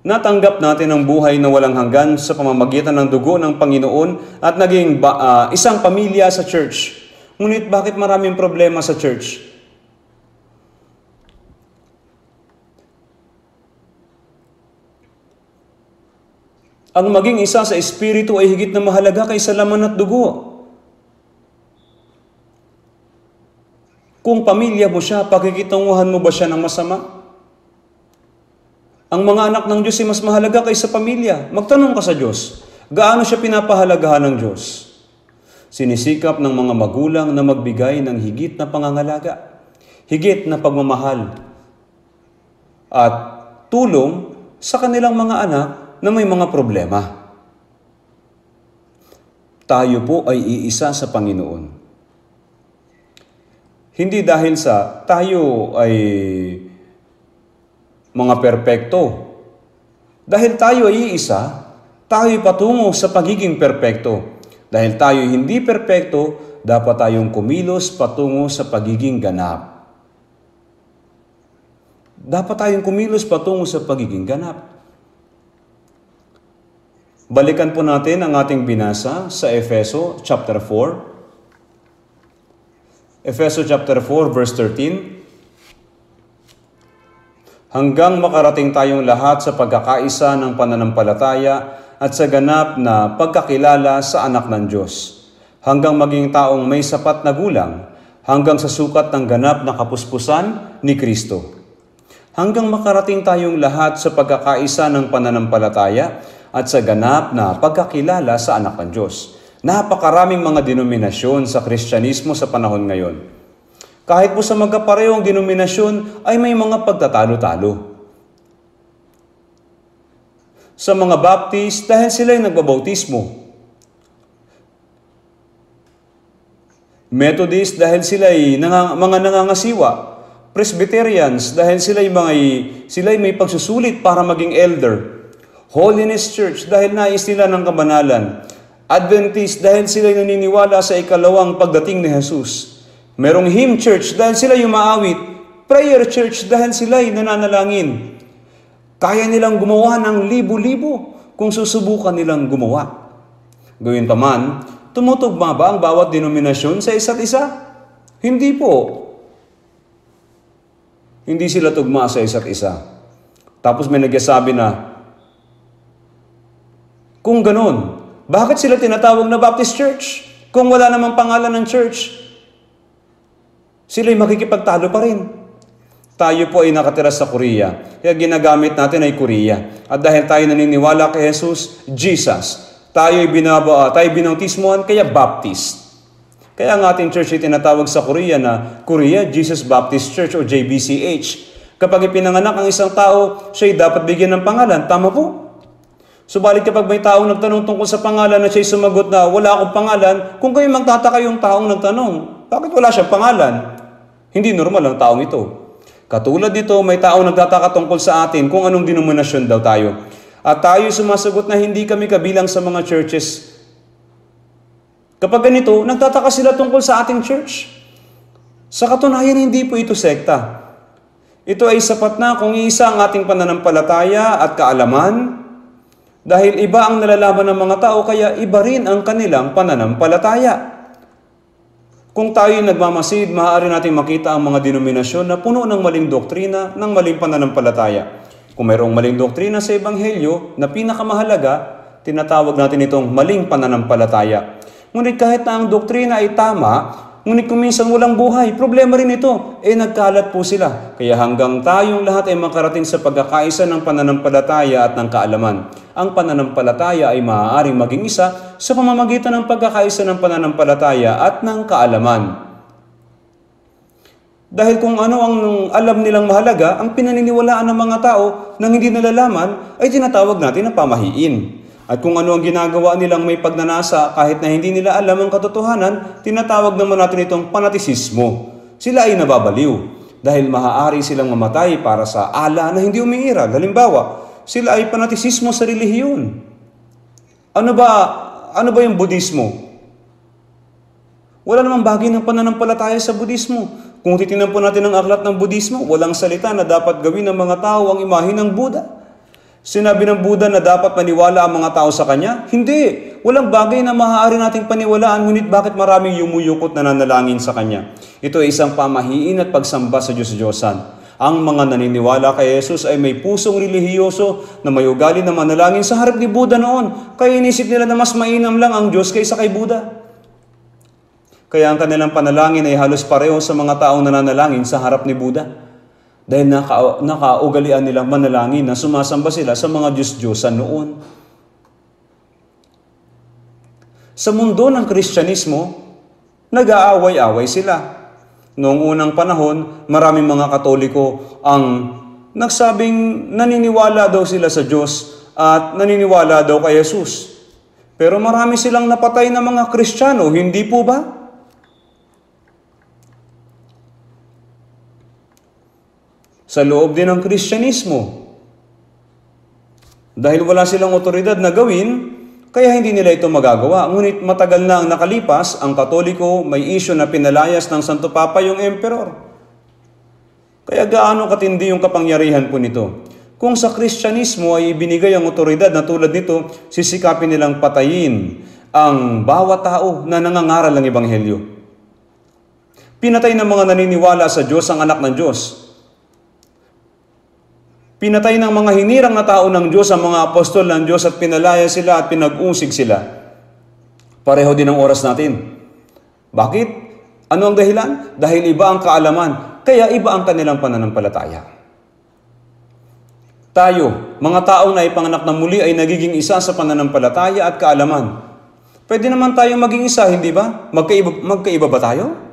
[SPEAKER 1] Natanggap natin ang buhay na walang hanggan sa pamamagitan ng dugo ng Panginoon at naging ba, uh, isang pamilya sa church. Ngunit bakit maraming problema sa church? Ang maging isa sa espiritu ay higit na mahalaga kaysa laman at dugo. Kung pamilya mo siya, pakikitunguhan mo ba siya ng masama? Ang mga anak ng Diyos ay mas mahalaga kaysa pamilya. Magtanong ka sa Diyos, gaano siya pinapahalagahan ng Diyos? Sinisikap ng mga magulang na magbigay ng higit na pangangalaga, higit na pagmamahal, at tulong sa kanilang mga anak na may mga problema. Tayo po ay iisa sa Panginoon. Hindi dahil sa tayo ay mga perpekto. Dahil tayo ay iisa, tayo'y patungo sa pagiging perpekto. Dahil tayo hindi perpekto, dapat tayong kumilos patungo sa pagiging ganap. Dapat tayong kumilos patungo sa pagiging ganap. Balikan po natin ang ating binasa sa Efeso chapter 4. Efeso chapter 4 verse 13. Hanggang makarating tayong lahat sa pagkakaisa ng pananampalataya at sa ganap na pagkakilala sa anak ng Diyos. Hanggang maging taong may sapat na gulang, hanggang sa sukat ng ganap na kapuspusan ni Kristo. Hanggang makarating tayong lahat sa pagkakaisa ng pananampalataya at sa ganap na pagkakilala sa anak ng Diyos. Napakaraming mga denominasyon sa Kristyanismo sa panahon ngayon. Kahit po sa magkaparehong denominasyon ay may mga pagtatalo-talo. Sa mga Baptist, dahil sila ay nagbabautismo. Methodist, dahil sila ay nangang, mga nangangasiwa. Presbyterians, dahil sila ay, mga, sila ay may pagsusulit para maging elder. Holiness Church dahil nais nila ng kabanalan. Adventist dahil sila naniniwala sa ikalawang pagdating ni Jesus. Merong Hymn Church dahil sila yung maawit. Prayer Church dahil sila ay nananalangin. Kaya nilang gumawa ng libo-libo kung susubukan nilang gumawa. Gawin pa man, tumutugma ba ang bawat denominasyon sa isa't isa? Hindi po. Hindi sila tugma sa isa't isa. Tapos may nagsasabi na, kung ganun, bakit sila tinatawag na Baptist Church? Kung wala namang pangalan ng church, sila'y makikipagtalo pa rin. Tayo po ay nakatira sa Korea, kaya ginagamit natin ay Korea. At dahil tayo naniniwala kay Jesus, Jesus, tayo ay binaba, tayo binautismohan, kaya Baptist. Kaya ang ating church ay tinatawag sa Korea na Korea Jesus Baptist Church o JBCH. Kapag ipinanganak ang isang tao, siya ay dapat bigyan ng pangalan. Tama po? Subalit kapag may taong nagtanong tungkol sa pangalan na siya'y sumagot na wala akong pangalan, kung kayo magtataka yung taong nagtanong, bakit wala siyang pangalan? Hindi normal ang taong ito. Katulad nito, may taong nagtataka tungkol sa atin kung anong denominasyon daw tayo. At tayo sumasagot na hindi kami kabilang sa mga churches. Kapag ganito, nagtataka sila tungkol sa ating church. Sa katunayan, hindi po ito sekta. Ito ay sapat na kung isa ang ating pananampalataya at kaalaman, dahil iba ang nalalaman ng mga tao, kaya iba rin ang kanilang pananampalataya. Kung tayo nagmamasid, maaari natin makita ang mga denominasyon na puno ng maling doktrina, ng maling pananampalataya. Kung mayroong maling doktrina sa Ebanghelyo na pinakamahalaga, tinatawag natin itong maling pananampalataya. Ngunit kahit na ang doktrina ay tama, Ngunit kung minsan walang buhay, problema rin ito. Eh nagkalat po sila. Kaya hanggang tayong lahat ay makarating sa pagkakaisa ng pananampalataya at ng kaalaman. Ang pananampalataya ay maaaring maging isa sa pamamagitan ng pagkakaisa ng pananampalataya at ng kaalaman. Dahil kung ano ang alam nilang mahalaga, ang pinaniniwalaan ng mga tao nang hindi nalalaman ay tinatawag natin na pamahiin. At kung ano ang ginagawa nilang may pagnanasa kahit na hindi nila alam ang katotohanan, tinatawag naman natin itong panatisismo. Sila ay nababaliw dahil maaari silang mamatay para sa ala na hindi umiiral. Halimbawa, sila ay panatisismo sa relihiyon. Ano ba, ano ba yung budismo? Wala namang bagay ng pananampalataya sa budismo. Kung titingnan po natin ang aklat ng budismo, walang salita na dapat gawin ng mga tao ang imahe ng Buddha. Sinabi ng Buddha na dapat maniwala ang mga tao sa Kanya? Hindi. Walang bagay na maaari nating paniwalaan, ngunit bakit maraming yumuyukot na nanalangin sa Kanya? Ito ay isang pamahiin at pagsamba sa Diyos-Diyosan. Ang mga naniniwala kay Jesus ay may pusong relihiyoso na may ugali na manalangin sa harap ni Buddha noon. Kaya inisip nila na mas mainam lang ang Diyos kaysa kay Buddha. Kaya ang kanilang panalangin ay halos pareho sa mga taong nananalangin sa harap ni Buddha. Dahil naka, nakaugalian nilang manalangin na sumasamba sila sa mga Diyos-Diyosan noon. Sa mundo ng Kristyanismo, nag-aaway-away sila. Noong unang panahon, maraming mga Katoliko ang nagsabing naniniwala daw sila sa Diyos at naniniwala daw kay Jesus. Pero marami silang napatay na mga Kristiyano, hindi po ba? Sa loob din ng Kristyanismo. Dahil wala silang otoridad na gawin, kaya hindi nila ito magagawa. Ngunit matagal na ang nakalipas, ang Katoliko may isyo na pinalayas ng Santo Papa yung Emperor. Kaya gaano katindi yung kapangyarihan po nito? Kung sa Kristyanismo ay ibinigay ang otoridad na tulad nito, sisikapin nilang patayin ang bawat tao na nangangaral ng Ebanghelyo. Pinatay ng mga naniniwala sa Diyos ang anak ng Diyos. Pinatay ng mga hinirang na tao ng Diyos ang mga apostol ng Diyos at pinalaya sila at pinag-usig sila. Pareho din ang oras natin. Bakit? Ano ang dahilan? Dahil iba ang kaalaman, kaya iba ang kanilang pananampalataya. Tayo, mga taong na ipanganak na muli ay nagiging isa sa pananampalataya at kaalaman. Pwede naman tayong maging isa, hindi ba? Magkaiba, magkaiba ba tayo?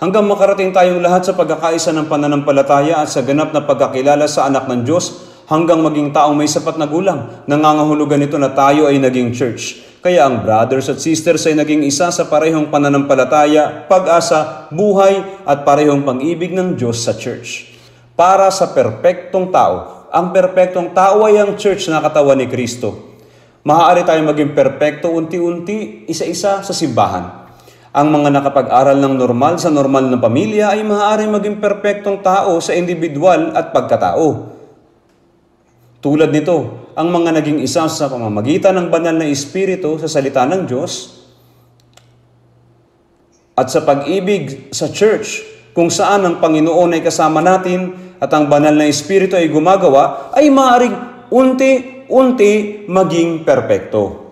[SPEAKER 1] Hanggang makarating tayong lahat sa pagkakaisa ng pananampalataya at sa ganap na pagkakilala sa anak ng Diyos hanggang maging taong may sapat na gulang. Nangangahulugan ito na tayo ay naging church. Kaya ang brothers at sisters ay naging isa sa parehong pananampalataya, pag-asa, buhay at parehong pag-ibig ng Diyos sa church. Para sa perpektong tao. Ang perpektong tao ay ang church na katawan ni Kristo. Maaari tayong maging perpekto unti-unti, isa-isa sa simbahan. Ang mga nakapag-aral ng normal sa normal na pamilya ay maaaring maging perpektong tao sa individual at pagkatao. Tulad nito, ang mga naging isa sa pamamagitan ng banal na espiritu sa salita ng Diyos at sa pag-ibig sa church kung saan ang Panginoon ay kasama natin at ang banal na espiritu ay gumagawa ay maaaring unti-unti maging perpekto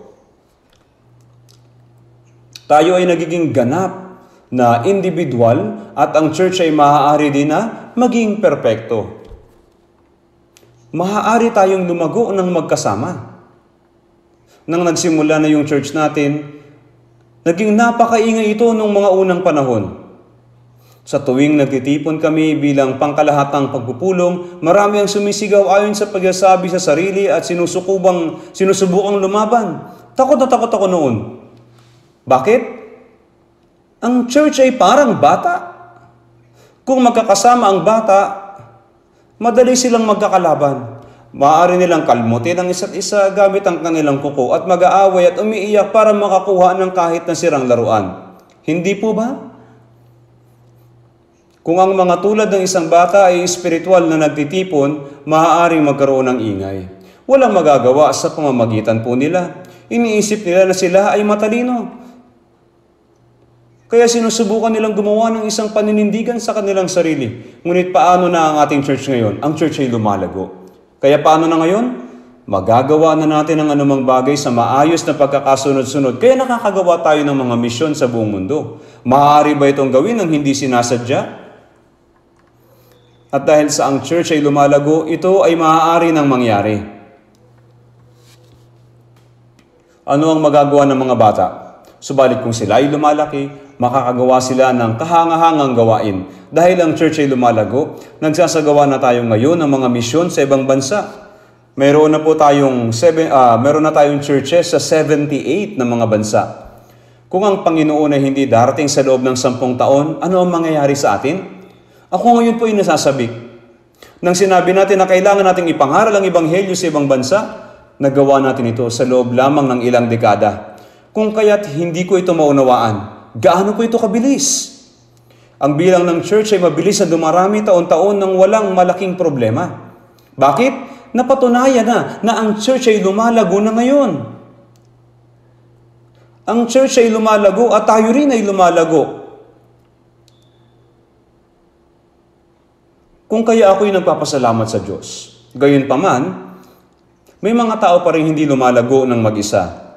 [SPEAKER 1] tayo ay nagiging ganap na individual at ang church ay maaari din na maging perpekto. Maaari tayong lumago ng magkasama. Nang nagsimula na yung church natin, naging napakaingay ito nung mga unang panahon. Sa tuwing nagtitipon kami bilang pangkalahatang pagpupulong, marami ang sumisigaw ayon sa pagsasabi sa sarili at sinusukubang, sinusubukang lumaban. Takot na takot ako noon. Bakit? Ang church ay parang bata. Kung magkakasama ang bata, madali silang magkakalaban. Maaari nilang kalmutin ang isa't isa gamit ang kanilang kuko at mag-aaway at umiiyak para makakuha ng kahit na sirang laruan. Hindi po ba? Kung ang mga tulad ng isang bata ay espiritual na nagtitipon, maaaring magkaroon ng ingay. Walang magagawa sa pamamagitan po nila. Iniisip nila na sila ay matalino. Kaya sinusubukan nilang gumawa ng isang paninindigan sa kanilang sarili. Ngunit paano na ang ating church ngayon? Ang church ay lumalago. Kaya paano na ngayon? Magagawa na natin ang anumang bagay sa maayos na pagkakasunod-sunod. Kaya nakakagawa tayo ng mga misyon sa buong mundo. Maaari ba itong gawin ng hindi sinasadya? At dahil sa ang church ay lumalago, ito ay maaari nang mangyari. Ano ang magagawa ng mga bata? Subalit kung sila ay lumalaki, makakagawa sila ng kahangahangang gawain. Dahil ang church ay lumalago, nagsasagawa na tayo ngayon ng mga misyon sa ibang bansa. Meron na po tayong, seven, uh, meron na tayong churches sa 78 na mga bansa. Kung ang Panginoon ay hindi darating sa loob ng sampung taon, ano ang mangyayari sa atin? Ako ngayon po ay nasasabik. Nang sinabi natin na kailangan nating ipangaral ang Ebanghelyo sa ibang bansa, nagawa natin ito sa loob lamang ng ilang dekada. Kung kaya't hindi ko ito maunawaan, gaano po ito kabilis? Ang bilang ng church ay mabilis na dumarami taon-taon nang walang malaking problema. Bakit? Napatunayan na na ang church ay lumalago na ngayon. Ang church ay lumalago at tayo rin ay lumalago. Kung kaya ako'y nagpapasalamat sa Diyos. Gayon pa man, may mga tao pa rin hindi lumalago ng mag-isa.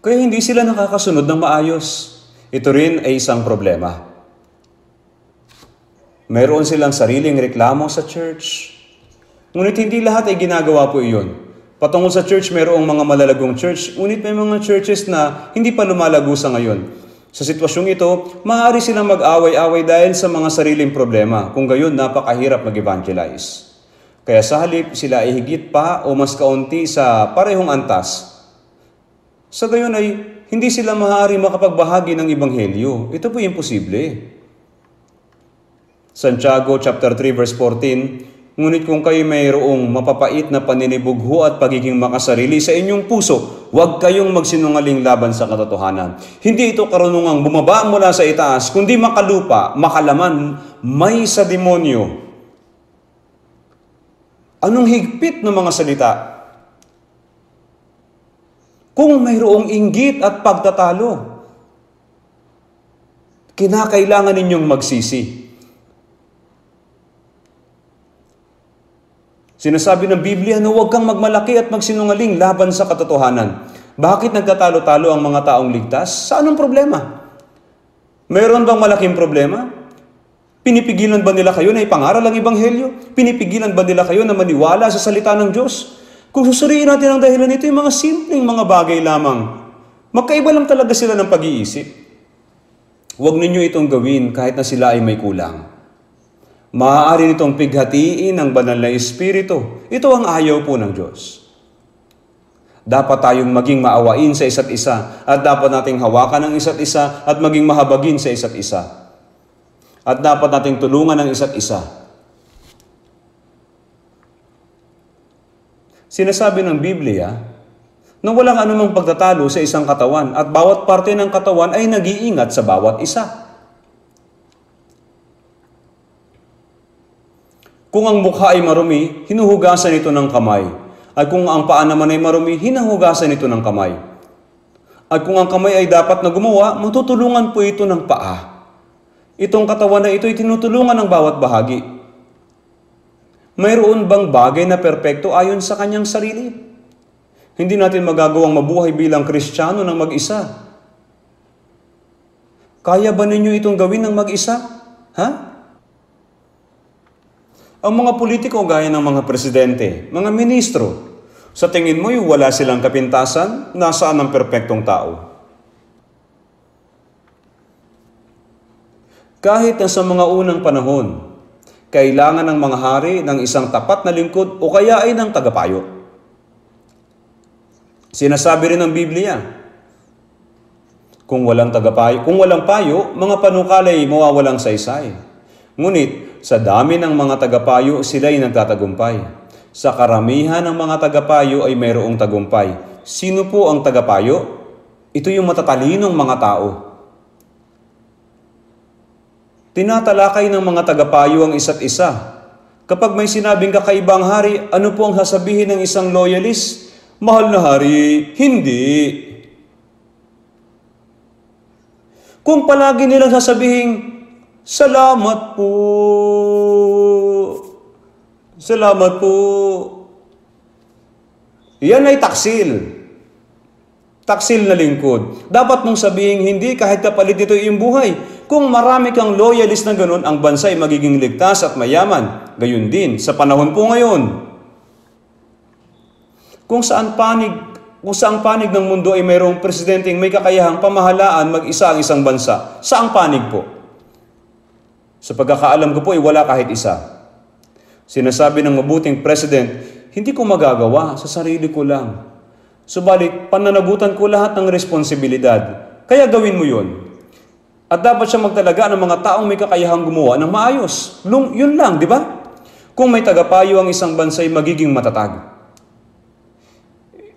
[SPEAKER 1] Kaya hindi sila nakakasunod ng maayos. Ito rin ay isang problema. Mayroon silang sariling reklamo sa church. Ngunit hindi lahat ay ginagawa po iyon. Patungkol sa church, mayroong mga malalagong church, ngunit may mga churches na hindi pa lumalago sa ngayon. Sa sitwasyong ito, maaari silang mag-away-away dahil sa mga sariling problema. Kung gayon, napakahirap mag-evangelize. Kaya sa halip, sila ay higit pa o mas kaunti sa parehong antas sa gayon ay hindi sila maaari makapagbahagi ng Ebanghelyo. Ito po imposible. Santiago chapter 3 verse 14, Ngunit kung kayo mayroong mapapait na paninibugho at pagiging makasarili sa inyong puso, huwag kayong magsinungaling laban sa katotohanan. Hindi ito karunungang bumaba mula sa itaas, kundi makalupa, makalaman, may sa demonyo. Anong higpit ng mga salita? Kung mayroong inggit at pagtatalo, kinakailangan ninyong magsisi. Sinasabi ng Biblia na huwag kang magmalaki at magsinungaling laban sa katotohanan. Bakit nagtatalo-talo ang mga taong ligtas? Sa anong problema? Mayroon bang malaking problema? Pinipigilan ba nila kayo na ipangaral ang Ebanghelyo? Pinipigilan ba nila kayo na maniwala sa salita ng Diyos? Kung susuriin natin ang dahilan nito, yung mga simpleng mga bagay lamang. Magkaiba lang talaga sila ng pag-iisip. Huwag ninyo itong gawin kahit na sila ay may kulang. Maaari nitong pighatiin ng banal na Espiritu. Ito ang ayaw po ng Diyos. Dapat tayong maging maawain sa isa't isa at dapat nating hawakan ang isa't isa at maging mahabagin sa isa't isa. At dapat nating tulungan ang isa't isa. Sinasabi ng Biblia na walang anumang pagtatalo sa isang katawan at bawat parte ng katawan ay nag-iingat sa bawat isa. Kung ang mukha ay marumi, hinuhugasan ito ng kamay. At kung ang paa naman ay marumi, hinahugasan ito ng kamay. At kung ang kamay ay dapat na gumawa, matutulungan po ito ng paa. Itong katawan na ito ay tinutulungan ng bawat bahagi. Mayroon bang bagay na perpekto ayon sa kanyang sarili? Hindi natin magagawang mabuhay bilang kristyano ng mag-isa. Kaya ba ninyo itong gawin ng mag-isa? Ha? Ang mga politiko gaya ng mga presidente, mga ministro, sa tingin mo yung wala silang kapintasan, nasaan ang perpektong tao? Kahit na sa mga unang panahon, kailangan ng mga hari ng isang tapat na lingkod o kaya ay ng tagapayo. Sinasabi rin ng Biblia, kung walang tagapayo, kung walang payo, mga panukalay mawawalang saysay. Ngunit sa dami ng mga tagapayo, sila'y nagtatagumpay. Sa karamihan ng mga tagapayo ay mayroong tagumpay. Sino po ang tagapayo? Ito yung matatalinong mga tao. Tinatalakay ng mga tagapayo ang isa't isa. Kapag may sinabing kakaibang hari, ano po ang sasabihin ng isang loyalist? Mahal na hari, hindi. Kung palagi nilang sasabihin, Salamat po. Salamat po. Yan ay taksil. Taksil na lingkod. Dapat mong sabihin hindi kahit kapalit ito iyong buhay. Kung marami kang loyalist na ganun, ang bansa ay magiging ligtas at mayaman. Gayun din sa panahon po ngayon. Kung saan panig kung saan panig ng mundo ay mayroong presidenteng may kakayahang pamahalaan mag-isa ang isang bansa, saang panig po? Sa pagkakaalam ko po ay wala kahit isa. Sinasabi ng mabuting president, hindi ko magagawa sa sarili ko lang. Subalit, pananagutan ko lahat ng responsibilidad. Kaya gawin mo yun. At dapat siya magtalaga ng mga taong may kakayahang gumawa ng maayos. Lung, yun lang, di ba? Kung may tagapayo ang isang bansa ay magiging matatag.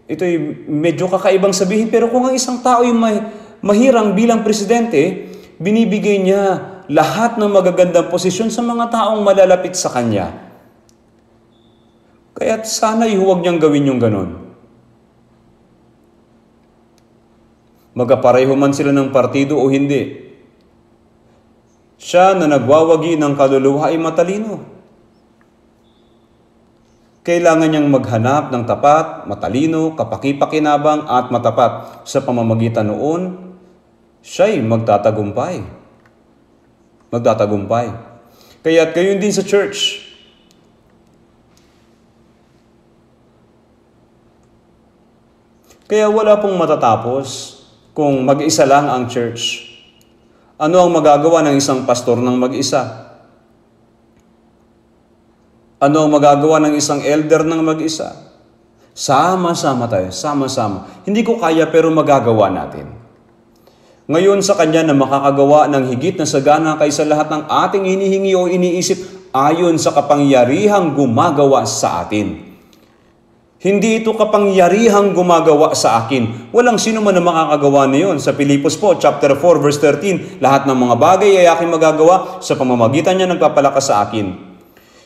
[SPEAKER 1] Ito'y medyo kakaibang sabihin, pero kung ang isang tao yung may, mahirang bilang presidente, binibigay niya lahat ng magagandang posisyon sa mga taong malalapit sa Kanya. Kaya sana huwag niyang gawin yung ganon. Magapareho man sila ng partido o hindi. Siya na nagwawagi ng kaluluwa ay matalino. Kailangan niyang maghanap ng tapat, matalino, kapakipakinabang at matapat. Sa pamamagitan noon, siya'y magtatagumpay magtatagumpay. Kaya gayon din sa church. Kaya wala pong matatapos kung mag-isa lang ang church. Ano ang magagawa ng isang pastor ng mag-isa? Ano ang magagawa ng isang elder ng mag-isa? Sama-sama tayo, sama-sama. Hindi ko kaya pero magagawa natin. Ngayon sa Kanya na makakagawa ng higit na sagana kaysa lahat ng ating hinihingi o iniisip ayon sa kapangyarihang gumagawa sa atin. Hindi ito kapangyarihang gumagawa sa akin. Walang sino man na makakagawa na yun. Sa Pilipos po, chapter 4, verse 13, lahat ng mga bagay ay aking magagawa sa pamamagitan niya nagpapalakas sa akin.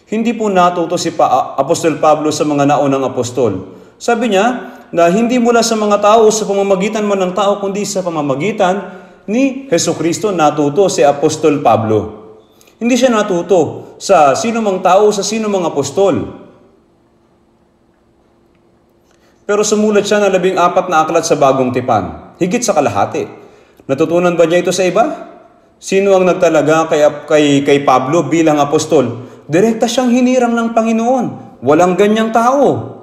[SPEAKER 1] Hindi po natuto si pa- Apostol Pablo sa mga naunang apostol. Sabi niya na hindi mula sa mga tao sa pamamagitan man ng tao kundi sa pamamagitan ni Heso Kristo natuto si Apostol Pablo. Hindi siya natuto sa sino mang tao, sa sino mang apostol. Pero sumulat siya ng labing apat na aklat sa bagong tipan. Higit sa kalahati. Natutunan ba niya ito sa iba? Sino ang nagtalaga kay, kay, kay Pablo bilang apostol? Direkta siyang hinirang ng Panginoon. Walang ganyang tao.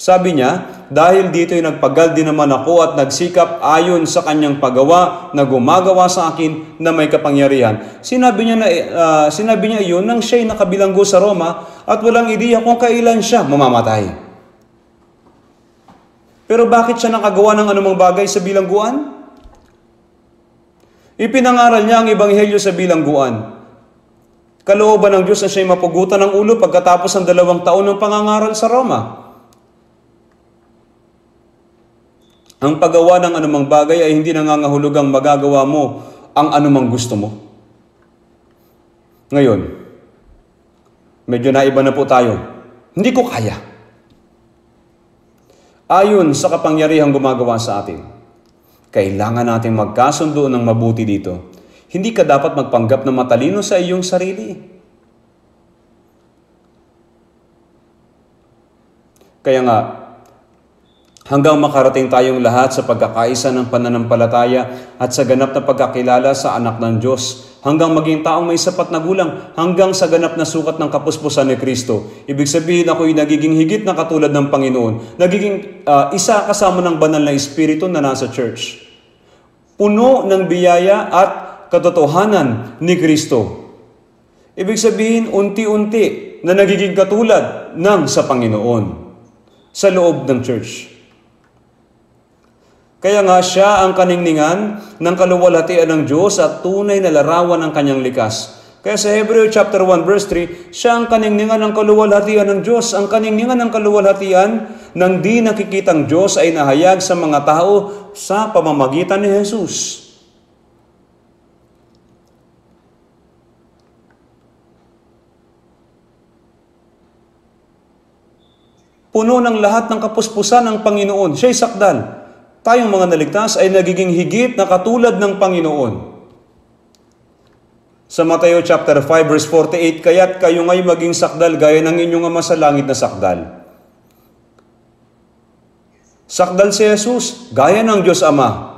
[SPEAKER 1] Sabi niya, dahil dito ay nagpagal din naman ako at nagsikap ayon sa kanyang paggawa na gumagawa sa akin na may kapangyarihan. Sinabi niya, na, uh, sinabi niya iyon nang siya'y nakabilanggo sa Roma at walang ideya kung kailan siya mamamatay. Pero bakit siya nakagawa ng anumang bagay sa bilangguan? Ipinangaral niya ang ebanghelyo sa bilangguan. Kalooban ng Diyos na siya'y mapugutan ng ulo pagkatapos ng dalawang taon ng pangangaral sa Roma. Ang paggawa ng anumang bagay ay hindi nangangahulugang magagawa mo ang anumang gusto mo. Ngayon, medyo naiba na po tayo. Hindi ko kaya. Ayon sa kapangyarihang gumagawa sa atin, kailangan natin magkasundo ng mabuti dito. Hindi ka dapat magpanggap na matalino sa iyong sarili. Kaya nga, hanggang makarating tayong lahat sa pagkakaisa ng pananampalataya at sa ganap na pagkakilala sa anak ng Diyos, hanggang maging taong may sapat na gulang, hanggang sa ganap na sukat ng kapuspusan ni Kristo. Ibig sabihin ako'y nagiging higit na katulad ng Panginoon, nagiging uh, isa kasama ng banal na Espiritu na nasa church. Puno ng biyaya at katotohanan ni Kristo. Ibig sabihin, unti-unti na nagiging katulad ng sa Panginoon sa loob ng church. Kaya nga siya ang kaningningan ng kaluwalhatian ng Diyos at tunay na larawan ng kanyang likas. Kaya sa Hebreo chapter 1 verse 3, siya ang kaningningan ng kaluwalhatian ng Diyos. Ang kaningningan ng kaluwalhatian ng di nakikitang Diyos ay nahayag sa mga tao sa pamamagitan ni Jesus. Puno ng lahat ng kapuspusan ng Panginoon. Siya'y sakdal tayong mga naligtas ay nagiging higit na katulad ng Panginoon. Sa Mateo chapter 5 verse 48, kaya't kayo ngay maging sakdal gaya ng inyong ama sa langit na sakdal. Sakdal si Jesus, gaya ng Diyos Ama.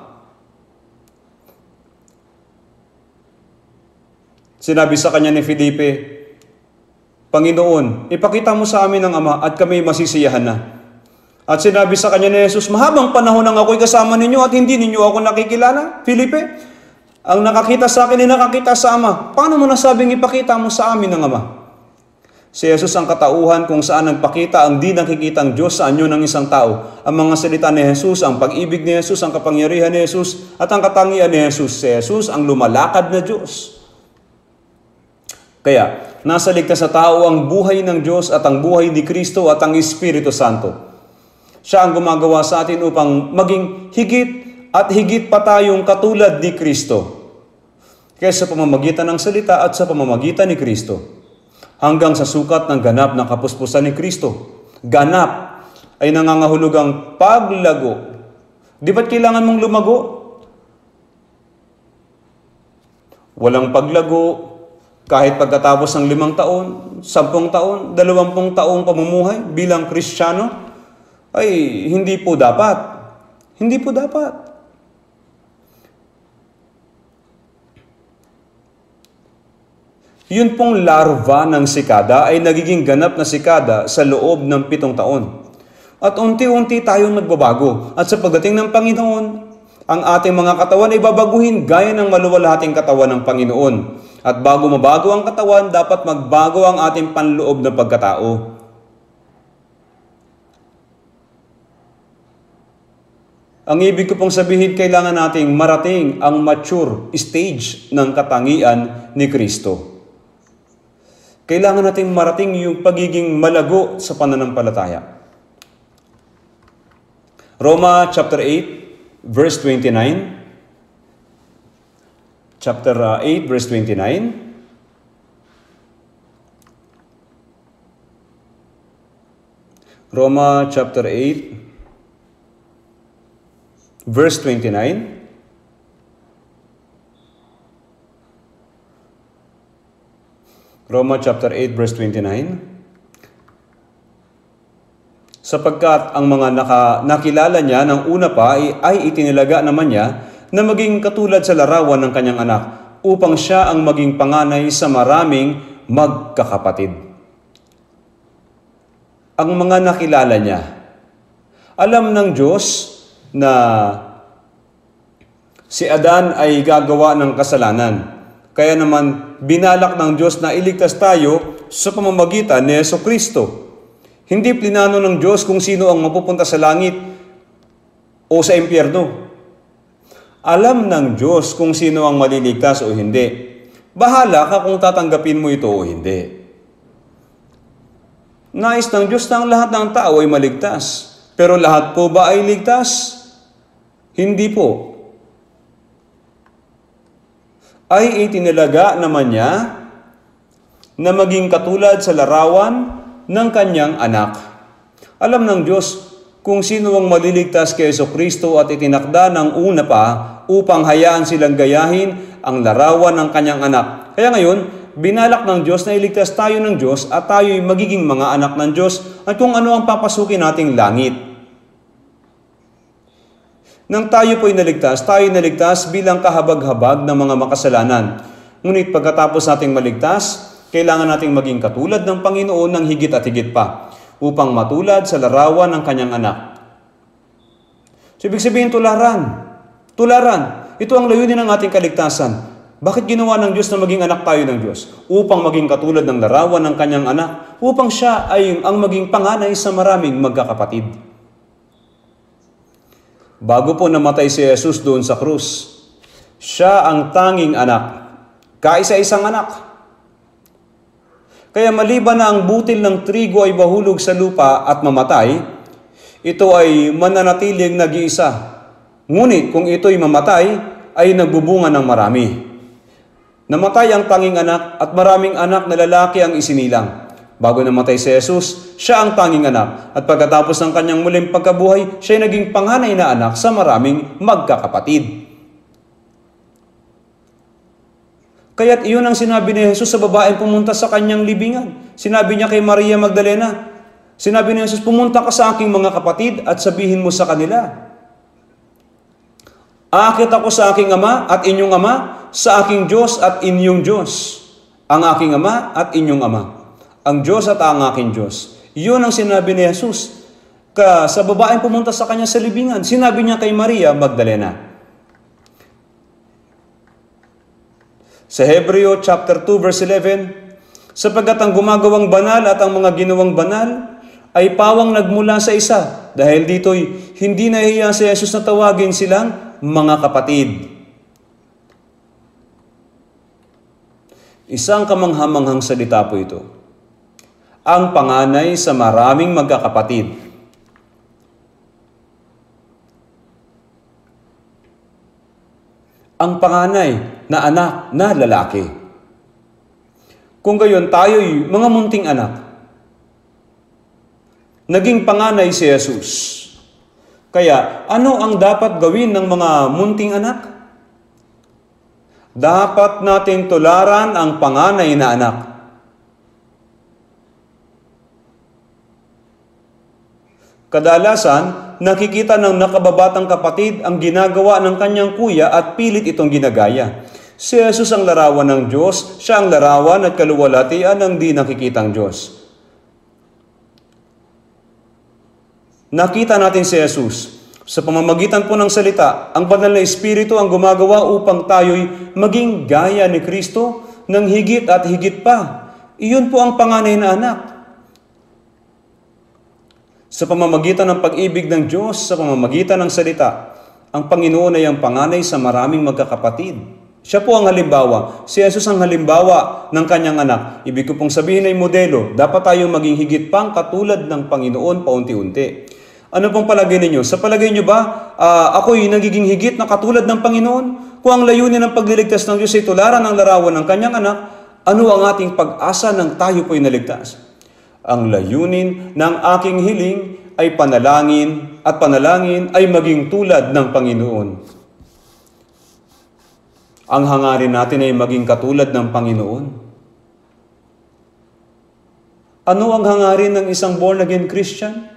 [SPEAKER 1] Sinabi sa kanya ni Felipe, Panginoon, ipakita mo sa amin ang Ama at kami masisiyahan na. At sinabi sa kanya ni Jesus, mahabang panahon nang ako'y kasama ninyo at hindi ninyo ako nakikilala. Filipe, ang nakakita sa akin ay nakakita sa Ama. Paano mo nasabing ipakita mo sa amin ang Ama? Si Jesus ang katauhan kung saan nagpakita ang di nakikitang Diyos sa anyo ng isang tao. Ang mga salita ni Jesus, ang pag-ibig ni Jesus, ang kapangyarihan ni Jesus, at ang katangian ni Jesus. Si Jesus ang lumalakad na Diyos. Kaya, nasa ligtas sa tao ang buhay ng Diyos at ang buhay ni Kristo at ang Espiritu Santo. Siya ang gumagawa sa atin upang maging higit at higit pa tayong katulad ni Kristo. Kaya sa pamamagitan ng salita at sa pamamagitan ni Kristo. Hanggang sa sukat ng ganap ng kapuspusan ni Kristo. Ganap ay nangangahulugang paglago. Di ba't kailangan mong lumago? Walang paglago, kahit pagkatapos ng limang taon, sampung taon, dalawampung taong pamumuhay bilang Kristiyano, ay hindi po dapat. Hindi po dapat. Yun pong larva ng sikada ay nagiging ganap na sikada sa loob ng pitong taon. At unti-unti tayong nagbabago. At sa pagdating ng Panginoon, ang ating mga katawan ay babaguhin gaya ng maluwalhating katawan ng Panginoon. At bago mabago ang katawan, dapat magbago ang ating panloob ng pagkatao. Ang ibig ko pong sabihin, kailangan nating marating ang mature stage ng katangian ni Kristo. Kailangan nating marating yung pagiging malago sa pananampalataya. Roma chapter 8, verse 29. Chapter 8, uh, verse 29. Roma chapter 8, verse 29. Roma chapter 8, verse 29. Sapagkat ang mga naka, nakilala niya ng una pa ay, ay itinilaga naman niya na maging katulad sa larawan ng kanyang anak upang siya ang maging panganay sa maraming magkakapatid ang mga nakilala niya. Alam ng Diyos na si Adan ay gagawa ng kasalanan. Kaya naman binalak ng Diyos na iligtas tayo sa pamamagitan ni Yeso Kristo. Hindi plinano ng Diyos kung sino ang mapupunta sa langit o sa impyerno. Alam ng Diyos kung sino ang maliligtas o hindi. Bahala ka kung tatanggapin mo ito o hindi. Nais ng Diyos na ang lahat ng tao ay maligtas. Pero lahat po ba ay ligtas? Hindi po. Ay itinilaga naman niya na maging katulad sa larawan ng kanyang anak. Alam ng Diyos kung sino ang maliligtas kay Yeso Kristo at itinakda ng una pa upang hayaan silang gayahin ang larawan ng kanyang anak. Kaya ngayon, binalak ng Diyos na iligtas tayo ng Diyos at tayo'y magiging mga anak ng Diyos at kung ano ang papasukin nating langit. Nang tayo po'y naligtas, tayo naligtas bilang kahabag-habag ng mga makasalanan. Ngunit pagkatapos nating maligtas, kailangan nating maging katulad ng Panginoon ng higit at higit pa upang matulad sa larawan ng kanyang anak. So, ibig sabihin tularan. Tularan. Ito ang layunin ng ating kaligtasan. Bakit ginawa ng Diyos na maging anak tayo ng Diyos? Upang maging katulad ng larawan ng kanyang anak, upang siya ay ang maging panganay sa maraming magkakapatid. Bago po namatay si Jesus doon sa krus, siya ang tanging anak, kaisa-isang anak. Kaya maliban na ang butil ng trigo ay bahulog sa lupa at mamatay, ito ay mananatiling nag-iisa. Ngunit kung ito'y mamatay, ay nagbubunga ng marami. Namatay ang tanging anak at maraming anak na lalaki ang isinilang. Bago namatay si Jesus, siya ang tanging anak at pagkatapos ng kanyang muling pagkabuhay, siya ay naging panganay na anak sa maraming magkakapatid. Kaya't iyon ang sinabi ni Jesus sa babaeng pumunta sa kanyang libingan. Sinabi niya kay Maria Magdalena, Sinabi ni Jesus, pumunta ka sa aking mga kapatid at sabihin mo sa kanila, Akit ako sa aking ama at inyong ama sa aking Diyos at inyong Diyos. Ang aking Ama at inyong Ama. Ang Diyos at ang aking Diyos. Iyon ang sinabi ni Jesus ka sa babaeng pumunta sa kanya sa libingan. Sinabi niya kay Maria Magdalena. Sa Hebreo chapter 2 verse 11, sapagkat ang gumagawang banal at ang mga ginawang banal ay pawang nagmula sa isa. Dahil dito'y hindi nahiya si Jesus na tawagin silang mga kapatid. Isang kamanghamanghang salita po ito. Ang panganay sa maraming magkakapatid. Ang panganay na anak na lalaki. Kung gayon tayo'y mga munting anak, naging panganay si Jesus. Kaya ano ang dapat gawin ng mga munting anak? dapat natin tularan ang panganay na anak. Kadalasan, nakikita ng nakababatang kapatid ang ginagawa ng kanyang kuya at pilit itong ginagaya. Si Jesus ang larawan ng Diyos, siya ang larawan at kaluwalhatian ng di nakikitang Diyos. Nakita natin si Jesus sa pamamagitan po ng salita, ang banal na Espiritu ang gumagawa upang tayo'y maging gaya ni Kristo ng higit at higit pa. Iyon po ang panganay na anak. Sa pamamagitan ng pag-ibig ng Diyos, sa pamamagitan ng salita, Ang Panginoon ay ang panganay sa maraming magkakapatid. Siya po ang halimbawa. Si Jesus ang halimbawa ng kanyang anak. Ibig ko pong sabihin ay modelo. Dapat tayong maging higit pang katulad ng Panginoon paunti-unti. Ano pong palagay ninyo? Sa palagay niyo ba, uh, ako'y nagiging higit na katulad ng Panginoon? Kung ang layunin ng pagliligtas ng Diyos ay tularan ng larawan ng kanyang anak, ano ang ating pag-asa ng tayo po'y naligtas? Ang layunin ng aking hiling ay panalangin at panalangin ay maging tulad ng Panginoon. Ang hangarin natin ay maging katulad ng Panginoon. Ano ang hangarin ng isang born-again Christian?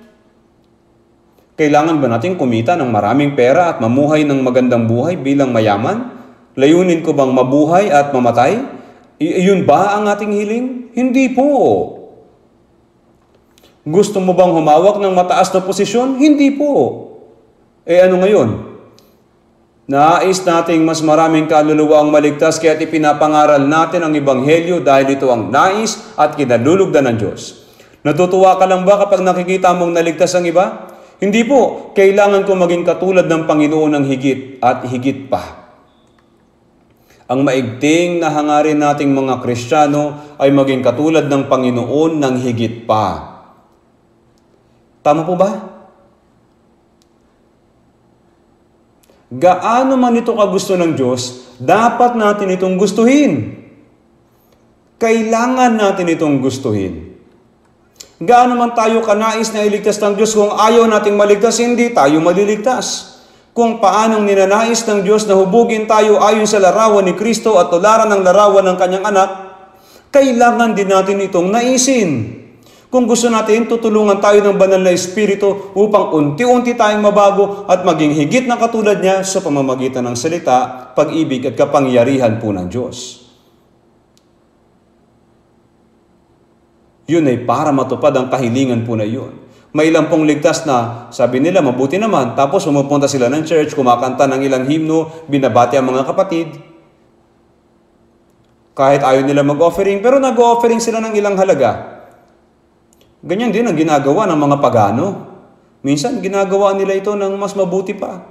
[SPEAKER 1] Kailangan ba natin kumita ng maraming pera at mamuhay ng magandang buhay bilang mayaman? Layunin ko bang mabuhay at mamatay? I- iyon ba ang ating hiling? Hindi po. Gusto mo bang humawak ng mataas na posisyon? Hindi po. Eh ano ngayon? Nais nating mas maraming kaluluwa ang maligtas kaya ipinapangaral natin ang Ebanghelyo dahil ito ang nais at kinalulugdan ng Diyos. Natutuwa ka lang ba kapag nakikita mong naligtas ang iba? Hindi po. Kailangan ko maging katulad ng Panginoon ng higit at higit pa. Ang maigting na hangarin nating mga Kristiyano ay maging katulad ng Panginoon ng higit pa. Tama po ba? Gaano man ito kagusto ng Diyos, dapat natin itong gustuhin. Kailangan natin itong gustuhin. Gaano man tayo kanais na iligtas ng Diyos, kung ayaw nating maligtas, hindi tayo maliligtas. Kung paanong ninanais ng Diyos na hubugin tayo ayon sa larawan ni Kristo at tularan ng larawan ng kanyang anak, kailangan din natin itong naisin. Kung gusto natin, tutulungan tayo ng banal na Espiritu upang unti-unti tayong mabago at maging higit na katulad niya sa pamamagitan ng salita, pag-ibig at kapangyarihan po ng Diyos. Yun ay para matupad ang kahilingan po na yun. May ilang pong ligtas na, sabi nila, mabuti naman, tapos pumupunta sila ng church, kumakanta ng ilang himno, binabati ang mga kapatid. Kahit ayaw nila mag-offering, pero nag-offering sila ng ilang halaga. Ganyan din ang ginagawa ng mga pagano. Minsan, ginagawa nila ito ng mas mabuti pa.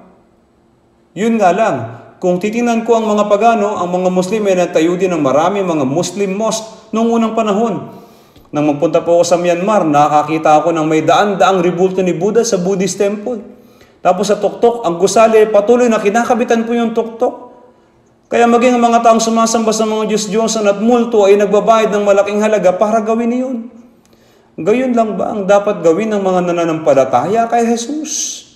[SPEAKER 1] Yun nga lang, kung titingnan ko ang mga pagano, ang mga Muslim ay natayo din ng marami mga Muslim mosque noong unang panahon. Nang magpunta po ako sa Myanmar, nakakita ako ng may daan-daang ribulto ni Buddha sa Buddhist temple. Tapos sa tuktok, ang gusali patuloy na kinakabitan po yung tuktok. Kaya maging ang mga taong sumasamba sa mga Diyos-Diyosan at multo ay nagbabayad ng malaking halaga para gawin iyon. Gayon lang ba ang dapat gawin ng mga nananampalataya kay Jesus?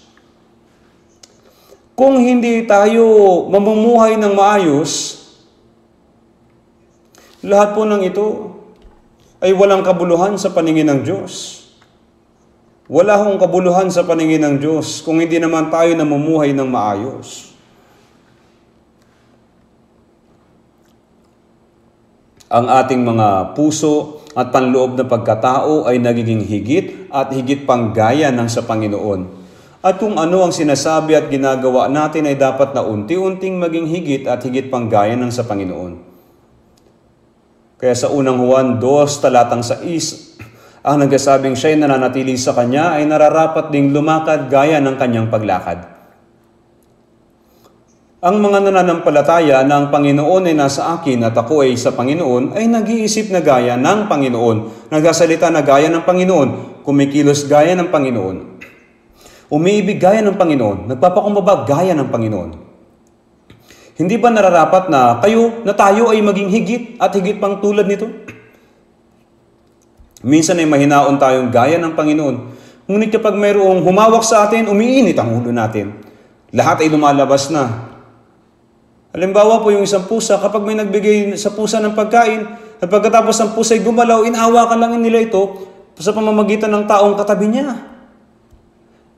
[SPEAKER 1] Kung hindi tayo mamumuhay ng maayos, lahat po ng ito ay walang kabuluhan sa paningin ng Diyos. Wala hong kabuluhan sa paningin ng Diyos kung hindi naman tayo namumuhay ng maayos. Ang ating mga puso at panloob na pagkatao ay nagiging higit at higit pang gaya ng sa Panginoon. At kung ano ang sinasabi at ginagawa natin ay dapat na unti-unting maging higit at higit pang gaya ng sa Panginoon. Kaya sa unang Juan 2, talatang 6, ang nagsasabing siya'y nananatili sa Kanya ay nararapat ding lumakad gaya ng Kanyang paglakad. Ang mga nananampalataya na ang Panginoon ay nasa akin at ako ay sa Panginoon ay nag-iisip na gaya ng Panginoon, nagsasalita na gaya ng Panginoon, kumikilos gaya ng Panginoon, umiibig gaya ng Panginoon, nagpapakumbaba gaya ng Panginoon. Hindi ba nararapat na kayo, na tayo ay maging higit at higit pang tulad nito? Minsan ay mahinaon tayong gaya ng Panginoon. Ngunit kapag mayroong humawak sa atin, umiinit ang ulo natin. Lahat ay lumalabas na. Halimbawa po yung isang pusa, kapag may nagbigay sa pusa ng pagkain, at pagkatapos ng pusa ay gumalaw, inahawakan lang nila ito sa pamamagitan ng taong katabi niya.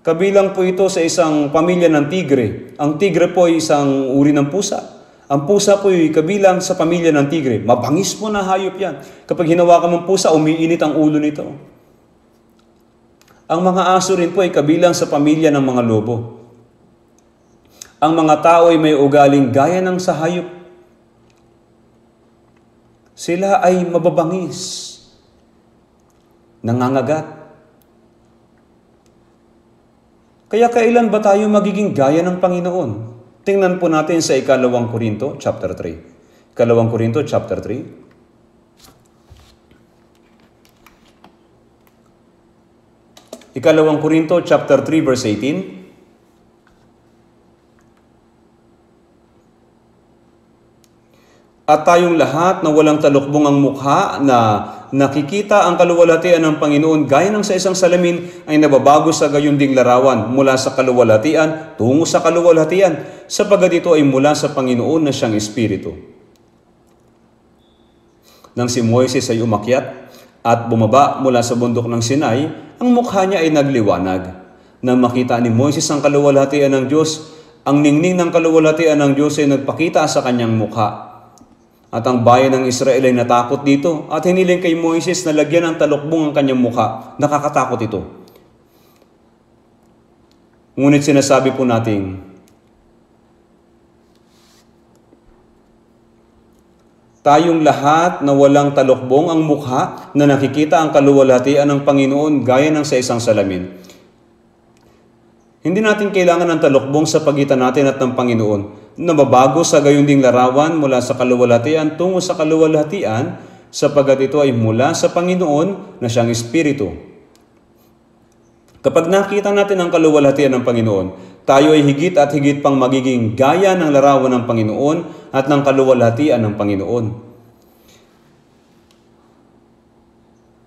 [SPEAKER 1] Kabilang po ito sa isang pamilya ng tigre. Ang tigre po ay isang uri ng pusa. Ang pusa po ay kabilang sa pamilya ng tigre. Mabangis po na hayop yan. Kapag hinawakan ng pusa, umiinit ang ulo nito. Ang mga aso rin po ay kabilang sa pamilya ng mga lobo. Ang mga tao ay may ugaling gaya ng sa hayop. Sila ay mababangis, nangangagat, Kaya kailan ba tayo magiging gaya ng Panginoon? Tingnan po natin sa ikalawang Korinto, chapter 3. Ikalawang Korinto, chapter 3. Ikalawang Korinto chapter 3 verse 18. At tayong lahat na walang talukbong ang mukha na nakikita ang kaluwalhatian ng Panginoon gaya ng sa isang salamin ay nababago sa gayon ding larawan mula sa kaluwalhatian tungo sa kaluwalhatian sapagat ito ay mula sa Panginoon na siyang Espiritu. Nang si Moises ay umakyat at bumaba mula sa bundok ng Sinai, ang mukha niya ay nagliwanag. Nang makita ni Moises ang kaluwalhatian ng Diyos, ang ningning ng kaluwalhatian ng Diyos ay nagpakita sa kanyang mukha. At ang bayan ng Israel ay natakot dito at hiniling kay Moises na lagyan ng talukbong ang kanyang mukha. Nakakatakot ito. Ngunit sinasabi po nating, Tayong lahat na walang talukbong ang mukha na nakikita ang kaluwalhatian ng Panginoon gaya ng sa isang salamin. Hindi natin kailangan ng talukbong sa pagitan natin at ng Panginoon. Nababago sa gayon ding larawan mula sa kaluwalhatian tungo sa kaluwalhatian sapagat ito ay mula sa Panginoon na siyang Espiritu. Kapag nakita natin ang kaluwalhatian ng Panginoon, tayo ay higit at higit pang magiging gaya ng larawan ng Panginoon at ng kaluwalhatian ng Panginoon.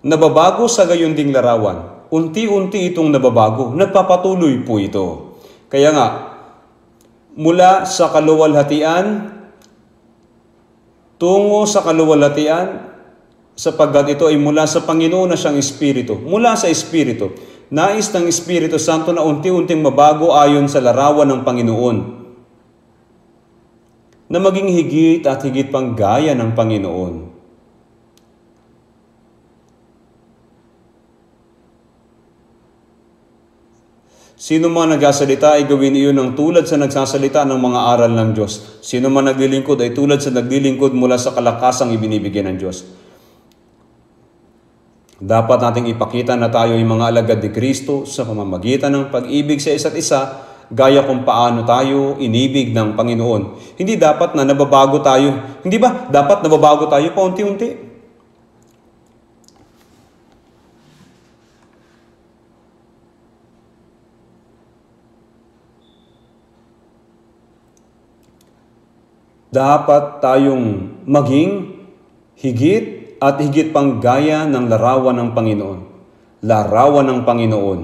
[SPEAKER 1] Nababago sa gayon ding larawan. Unti-unti itong nababago. Nagpapatuloy po ito. Kaya nga, mula sa kaluwalhatian tungo sa kaluwalhatian sapagkat ito ay mula sa Panginoon na siyang Espiritu. Mula sa Espiritu. Nais ng Espiritu Santo na unti-unting mabago ayon sa larawan ng Panginoon. Na maging higit at higit pang gaya ng Panginoon. Sino man nagsasalita ay gawin iyon ng tulad sa nagsasalita ng mga aral ng Diyos. Sino man naglilingkod ay tulad sa naglilingkod mula sa kalakasang ibinibigay ng Diyos. Dapat nating ipakita na tayo ay mga alagad ni Kristo sa pamamagitan ng pag-ibig sa isa't isa, gaya kung paano tayo inibig ng Panginoon. Hindi dapat na nababago tayo. Hindi ba? Dapat nababago tayo paunti-unti. Dapat tayong maging higit at higit pang gaya ng larawan ng Panginoon. Larawan ng Panginoon.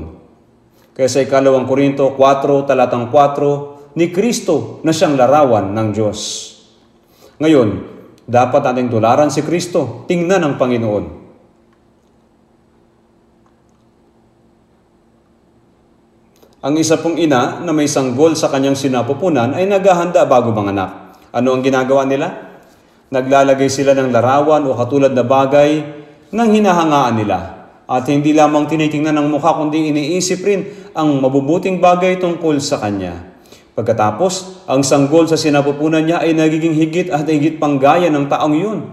[SPEAKER 1] Kaya sa ikalawang Korinto 4, talatang 4, ni Kristo na siyang larawan ng Diyos. Ngayon, dapat nating tularan si Kristo, tingnan ng Panginoon. Ang isa pong ina na may sanggol sa kanyang sinapupunan ay naghahanda bago manganak. Ano ang ginagawa nila? Naglalagay sila ng larawan o katulad na bagay ng hinahangaan nila. At hindi lamang tinitingnan ng mukha kundi iniisip rin ang mabubuting bagay tungkol sa kanya. Pagkatapos, ang sanggol sa sinapupunan niya ay nagiging higit at higit pang gaya ng taong yun.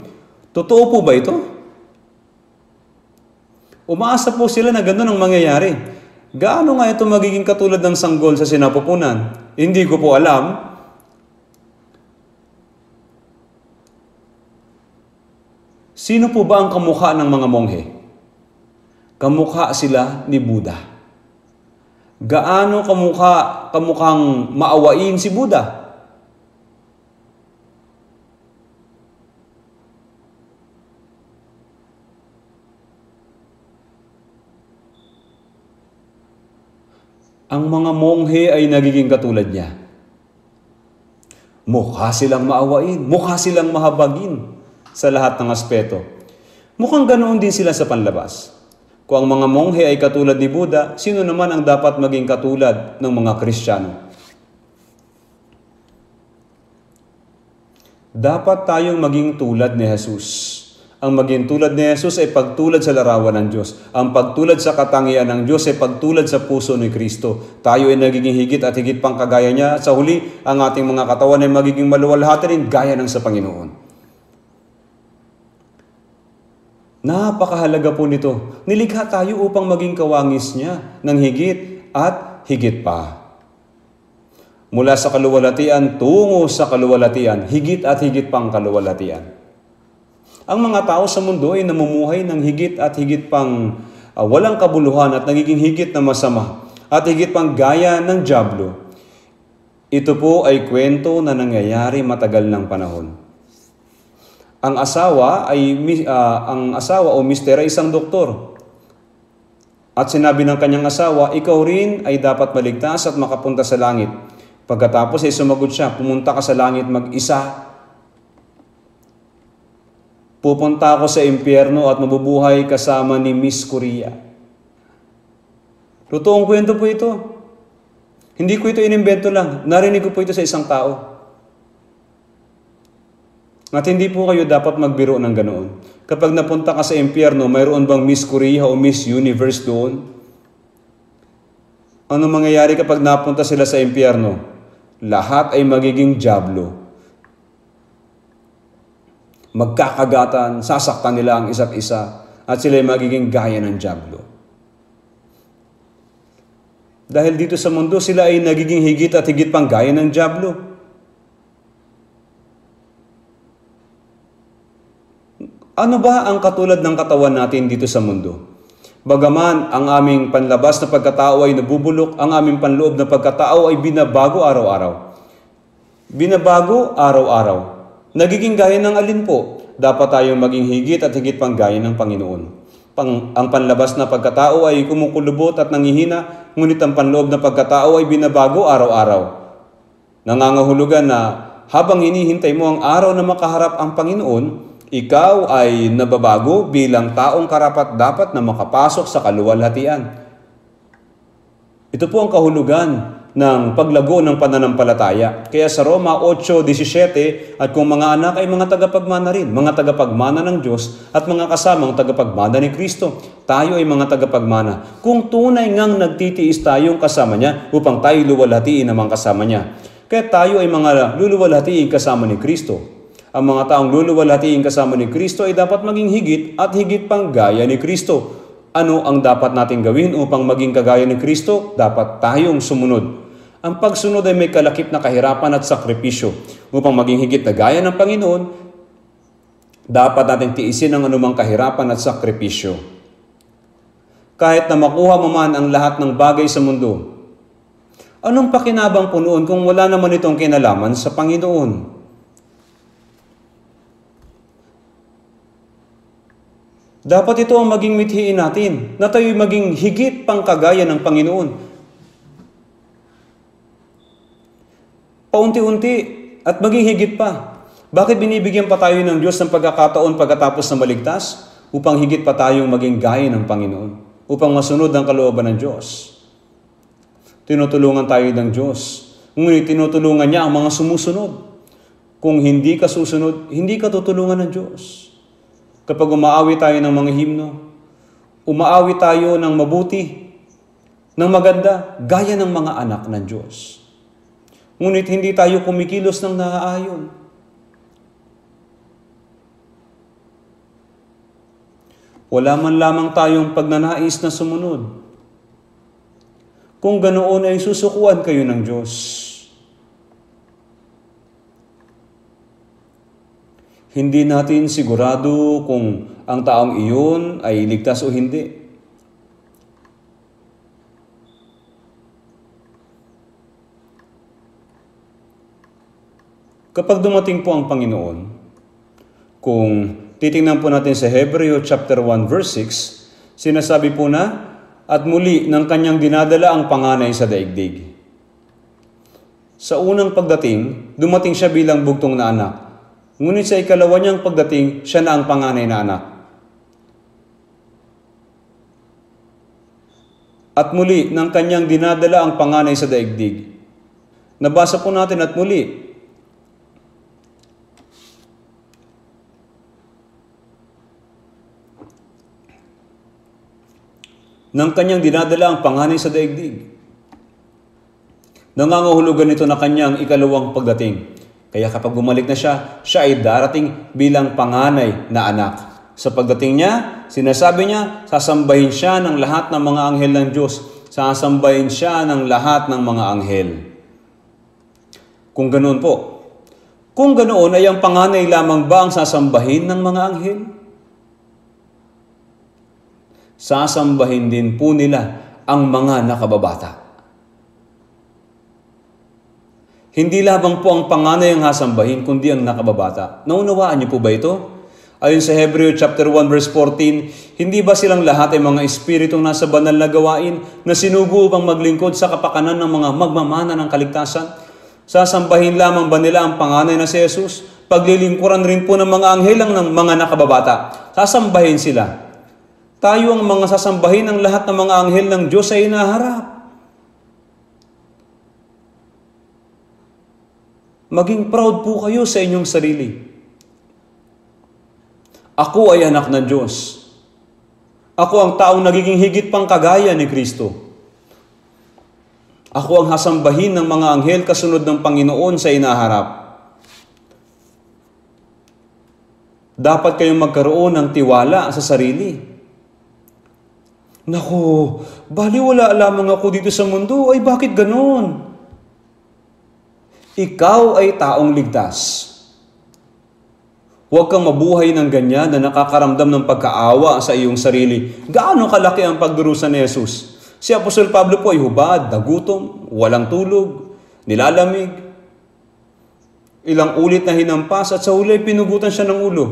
[SPEAKER 1] Totoo po ba ito? Umaasa po sila na gano'n ang mangyayari. Gaano nga ito magiging katulad ng sanggol sa sinapupunan? Hindi ko po alam. Sino po ba ang kamukha ng mga monghe? Kamukha sila ni Buddha. Gaano kamukha, kamukhang maawain si Buddha? Ang mga monghe ay nagiging katulad niya. Mukha silang maawain, mukha silang mahabagin sa lahat ng aspeto. Mukhang ganoon din sila sa panlabas. Kung ang mga monghe ay katulad ni Buddha, sino naman ang dapat maging katulad ng mga Kristiyano? Dapat tayong maging tulad ni Jesus. Ang maging tulad ni Jesus ay pagtulad sa larawan ng Diyos. Ang pagtulad sa katangian ng Diyos ay pagtulad sa puso ni Kristo. Tayo ay nagiging higit at higit pang kagaya niya. At sa huli, ang ating mga katawan ay magiging maluwalhati rin gaya ng sa Panginoon. Napakahalaga po nito. Nilikha tayo upang maging kawangis niya ng higit at higit pa. Mula sa kaluwalhatian tungo sa kaluwalhatian, higit at higit pang kaluwalhatian. Ang mga tao sa mundo ay namumuhay ng higit at higit pang uh, walang kabuluhan at nagiging higit na masama at higit pang gaya ng Diablo. Ito po ay kwento na nangyayari matagal ng panahon. Ang asawa ay uh, ang asawa o mister ay isang doktor. At sinabi ng kanyang asawa, ikaw rin ay dapat maligtas at makapunta sa langit. Pagkatapos ay sumagot siya, pumunta ka sa langit mag-isa. Pupunta ako sa impyerno at mabubuhay kasama ni Miss Korea. Totoong kwento po ito. Hindi ko ito inimbento lang. Narinig ko po ito sa isang tao. At hindi po kayo dapat magbiro ng ganoon. Kapag napunta ka sa impyerno, mayroon bang Miss Korea o Miss Universe doon? Ano mangyayari kapag napunta sila sa impyerno? lahat ay magiging jablo. Magkakagatan, sasaktan nila ang isa't isa, at sila ay magiging gaya ng jablo. Dahil dito sa mundo, sila ay nagiging higit at higit pang gaya ng jablo. Ano ba ang katulad ng katawan natin dito sa mundo? Bagaman ang aming panlabas na pagkatao ay nabubulok, ang aming panloob na pagkatao ay binabago araw-araw. Binabago araw-araw. Nagiging gaya ng alin po? Dapat tayong maging higit at higit pang gaya ng Panginoon. Pang, ang panlabas na pagkatao ay kumukulubot at nangihina, ngunit ang panloob na pagkatao ay binabago araw-araw. Nangangahulugan na habang hinihintay mo ang araw na makaharap ang Panginoon, ikaw ay nababago bilang taong karapat dapat na makapasok sa kaluwalhatian. Ito po ang kahulugan ng paglago ng pananampalataya. Kaya sa Roma 8.17, at kung mga anak ay mga tagapagmana rin, mga tagapagmana ng Diyos at mga kasamang tagapagmana ni Kristo, tayo ay mga tagapagmana. Kung tunay ngang nagtitiis tayong kasama niya upang tayo luwalhatiin naman kasama niya. Kaya tayo ay mga luluwalhatiin kasama ni Kristo ang mga taong luluwalhatiin kasama ni Kristo ay dapat maging higit at higit pang gaya ni Kristo. Ano ang dapat nating gawin upang maging kagaya ni Kristo? Dapat tayong sumunod. Ang pagsunod ay may kalakip na kahirapan at sakripisyo. Upang maging higit na gaya ng Panginoon, dapat nating tiisin ang anumang kahirapan at sakripisyo. Kahit na makuha mo man ang lahat ng bagay sa mundo, anong pakinabang po noon kung wala naman itong kinalaman sa Panginoon? Dapat ito ang maging mithiin natin, na tayo'y maging higit pang kagaya ng Panginoon. Paunti-unti at maging higit pa. Bakit binibigyan pa tayo ng Diyos ng pagkakataon pagkatapos na maligtas? Upang higit pa tayong maging gaya ng Panginoon. Upang masunod ang kalooban ng Diyos. Tinutulungan tayo ng Diyos. Ngunit tinutulungan niya ang mga sumusunod. Kung hindi ka susunod, hindi ka tutulungan ng Diyos. Kapag umaawi tayo ng mga himno, umaawi tayo ng mabuti, ng maganda, gaya ng mga anak ng Diyos. Ngunit hindi tayo kumikilos ng naaayon. Wala man lamang tayong pagnanais na sumunod. Kung ganoon ay susukuan kayo ng Diyos. Hindi natin sigurado kung ang taong iyon ay ligtas o hindi. Kapag dumating po ang Panginoon, kung titingnan po natin sa Hebreo chapter 1 verse 6, sinasabi po na, at muli ng kanyang dinadala ang panganay sa daigdig. Sa unang pagdating, dumating siya bilang bugtong na anak. Ngunit sa ikalawa niyang pagdating, siya na ang panganay na anak. At muli, ng kanyang dinadala ang panganay sa daigdig. Nabasa po natin at muli, ng kanyang dinadala ang panganay sa daigdig. Nangangahulugan ito na kanyang ikalawang pagdating. Kaya kapag bumalik na siya, siya ay darating bilang panganay na anak. Sa pagdating niya, sinasabi niya, sasambahin siya ng lahat ng mga anghel ng Diyos. Sasambahin siya ng lahat ng mga anghel. Kung ganoon po, kung ganoon ay ang panganay lamang ba ang sasambahin ng mga anghel? Sasambahin din po nila ang mga nakababata. Hindi lamang po ang panganay ang hasambahin, kundi ang nakababata. Naunawaan niyo po ba ito? Ayon sa Hebreo chapter 1 verse 14, hindi ba silang lahat ay mga espiritong nasa banal na gawain na sinugo upang maglingkod sa kapakanan ng mga magmamana ng kaligtasan? Sasambahin lamang ba nila ang panganay na si Jesus? Paglilingkuran rin po ng mga anghel ang ng mga nakababata. Sasambahin sila. Tayo ang mga sasambahin ng lahat ng mga anghel ng Diyos ay inaharap. Maging proud po kayo sa inyong sarili. Ako ay anak ng Diyos. Ako ang taong nagiging higit pang kagaya ni Kristo. Ako ang hasambahin ng mga anghel kasunod ng Panginoon sa inaharap. Dapat kayong magkaroon ng tiwala sa sarili. Naku, baliwala lamang ako dito sa mundo. Ay bakit ganon? Ikaw ay taong ligtas. Huwag kang mabuhay ng ganyan na nakakaramdam ng pagkaawa sa iyong sarili. Gaano kalaki ang pagdurusa ni Jesus? Si Apostol Pablo po ay hubad, nagutom, walang tulog, nilalamig. Ilang ulit na hinampas at sa huli pinugutan siya ng ulo.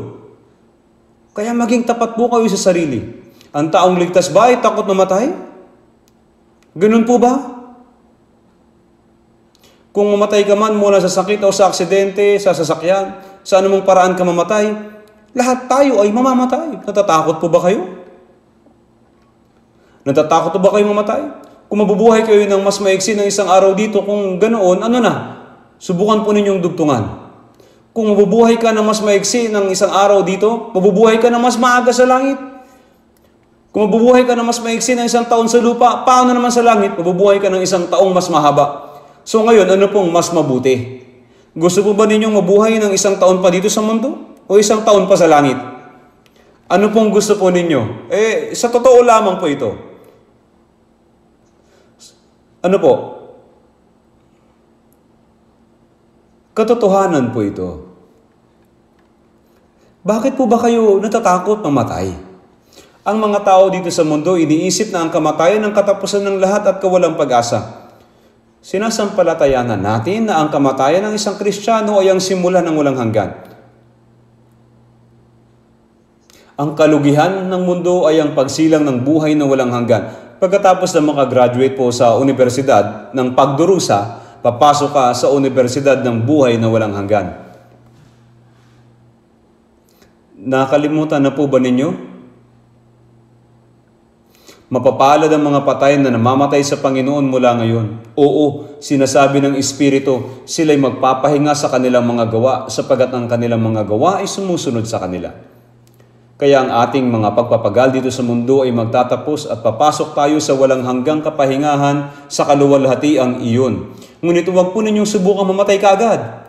[SPEAKER 1] Kaya maging tapat po kayo sa sarili. Ang taong ligtas ba ay takot mamatay? Ganun po ba? Kung mamatay ka man mula sa sakit o sa aksidente, sa sasakyan, sa anumang paraan ka mamatay, lahat tayo ay mamamatay. Natatakot po ba kayo? Natatakot po ba kayo mamatay? Kung mabubuhay kayo ng mas maiksi ng isang araw dito, kung ganoon, ano na? Subukan po ninyong dugtungan. Kung mabubuhay ka ng mas maiksi ng isang araw dito, mabubuhay ka ng mas maaga sa langit. Kung mabubuhay ka ng mas maiksi ng isang taon sa lupa, paano naman sa langit? Mabubuhay ka ng isang taong mas mahaba. So ngayon, ano pong mas mabuti? Gusto po ba ninyong mabuhay ng isang taon pa dito sa mundo? O isang taon pa sa langit? Ano pong gusto po ninyo? Eh, sa totoo lamang po ito. Ano po? Katotohanan po ito. Bakit po ba kayo natatakot mamatay? Ang mga tao dito sa mundo iniisip na ang kamatayan ang katapusan ng lahat at kawalang pag-asa. Sinasampalatayanan natin na ang kamatayan ng isang Kristiyano ay ang simula ng walang hanggan. Ang kalugihan ng mundo ay ang pagsilang ng buhay na walang hanggan. Pagkatapos na makagraduate po sa universidad ng pagdurusa, papasok ka sa universidad ng buhay na walang hanggan. Nakalimutan na po ba ninyo Mapapalad ang mga patay na namamatay sa Panginoon mula ngayon. Oo, sinasabi ng Espiritu, sila'y magpapahinga sa kanilang mga gawa sapagat ang kanilang mga gawa ay sumusunod sa kanila. Kaya ang ating mga pagpapagal dito sa mundo ay magtatapos at papasok tayo sa walang hanggang kapahingahan sa kaluwalhatiang iyon. Ngunit huwag po ninyong subukang mamatay kaagad.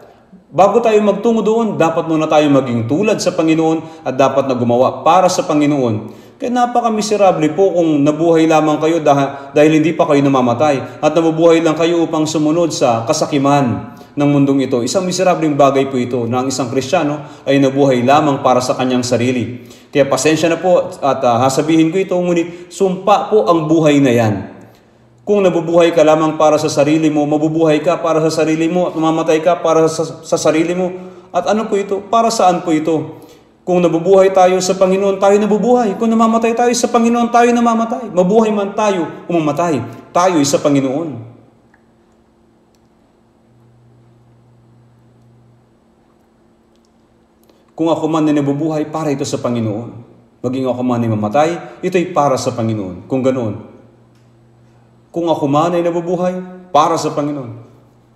[SPEAKER 1] Bago tayo magtungo doon, dapat muna tayo maging tulad sa Panginoon at dapat na gumawa para sa Panginoon kaya napaka-miserable po kung nabuhay lamang kayo dahil, dahil hindi pa kayo namamatay at nabubuhay lang kayo upang sumunod sa kasakiman ng mundong ito. Isang miserableng bagay po ito na ang isang Kristiyano ay nabuhay lamang para sa kanyang sarili. Kaya pasensya na po at uh, hasabihin ko ito, ngunit sumpa po ang buhay na yan. Kung nabubuhay ka lamang para sa sarili mo, mabubuhay ka para sa sarili mo at mamamatay ka para sa, sa sarili mo. At ano po ito? Para saan po ito? Kung nabubuhay tayo sa Panginoon, tayo nabubuhay. Kung namamatay tayo sa Panginoon, tayo namamatay. Mabuhay man tayo, umamatay. Tayo sa Panginoon. Kung ako man na nabubuhay, para ito sa Panginoon. Maging ako man ay mamatay, ito'y para sa Panginoon. Kung ganoon. Kung ako man ay nabubuhay, para sa Panginoon.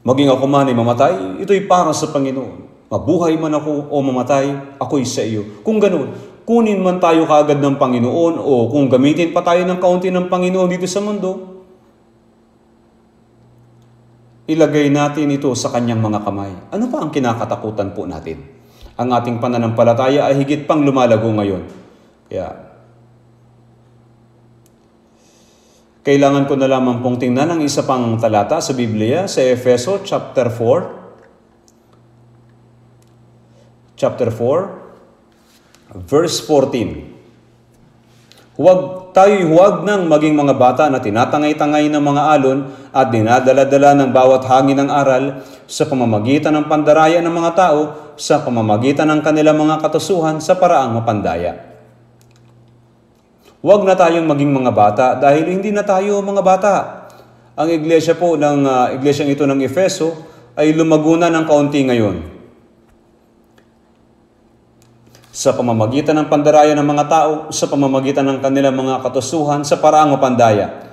[SPEAKER 1] Maging ako man ay mamatay, ito'y para sa Panginoon. Mabuhay man ako o mamatay, ako'y sa iyo. Kung ganun, kunin man tayo kaagad ng Panginoon o kung gamitin pa tayo ng kaunti ng Panginoon dito sa mundo, ilagay natin ito sa kanyang mga kamay. Ano pa ang kinakatakutan po natin? Ang ating pananampalataya ay higit pang lumalago ngayon. Kaya, Kailangan ko na lamang pong tingnan ang isa pang talata sa Biblia sa Efeso chapter 4. Chapter 4, verse 14. Huwag tayo'y huwag nang maging mga bata na tinatangay-tangay ng mga alon at dinadala-dala ng bawat hangin ng aral sa pamamagitan ng pandaraya ng mga tao sa pamamagitan ng kanilang mga katusuhan sa paraang mapandaya. Huwag na tayong maging mga bata dahil hindi na tayo mga bata. Ang iglesia po ng uh, iglesyang ito ng Efeso ay lumago na ng kaunti ngayon. Sa pamamagitan ng pandaraya ng mga tao, sa pamamagitan ng kanilang mga katusuhan, sa paraang mapandaya.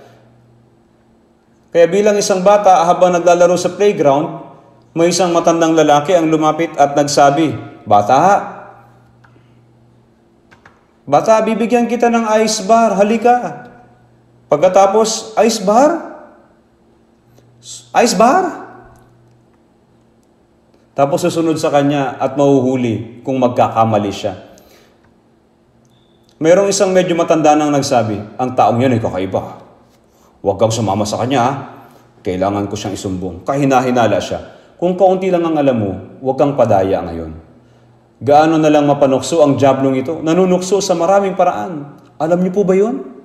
[SPEAKER 1] Kaya bilang isang bata, habang naglalaro sa playground, may isang matandang lalaki ang lumapit at nagsabi, Bata, Bata, bibigyan kita ng ice bar. Halika. Pagkatapos, ice bar? Ice bar? Tapos susunod sa kanya at mahuhuli kung magkakamali siya. Merong isang medyo matanda nang nagsabi, ang taong yan ay kakaiba. Huwag kang sumama sa kanya, kailangan ko siyang isumbong. Kahina-hinala siya. Kung kaunti lang ang alam mo, huwag kang padaya ngayon. Gaano na lang mapanukso ang jablong ito? Nanunukso sa maraming paraan. Alam niyo po ba yun?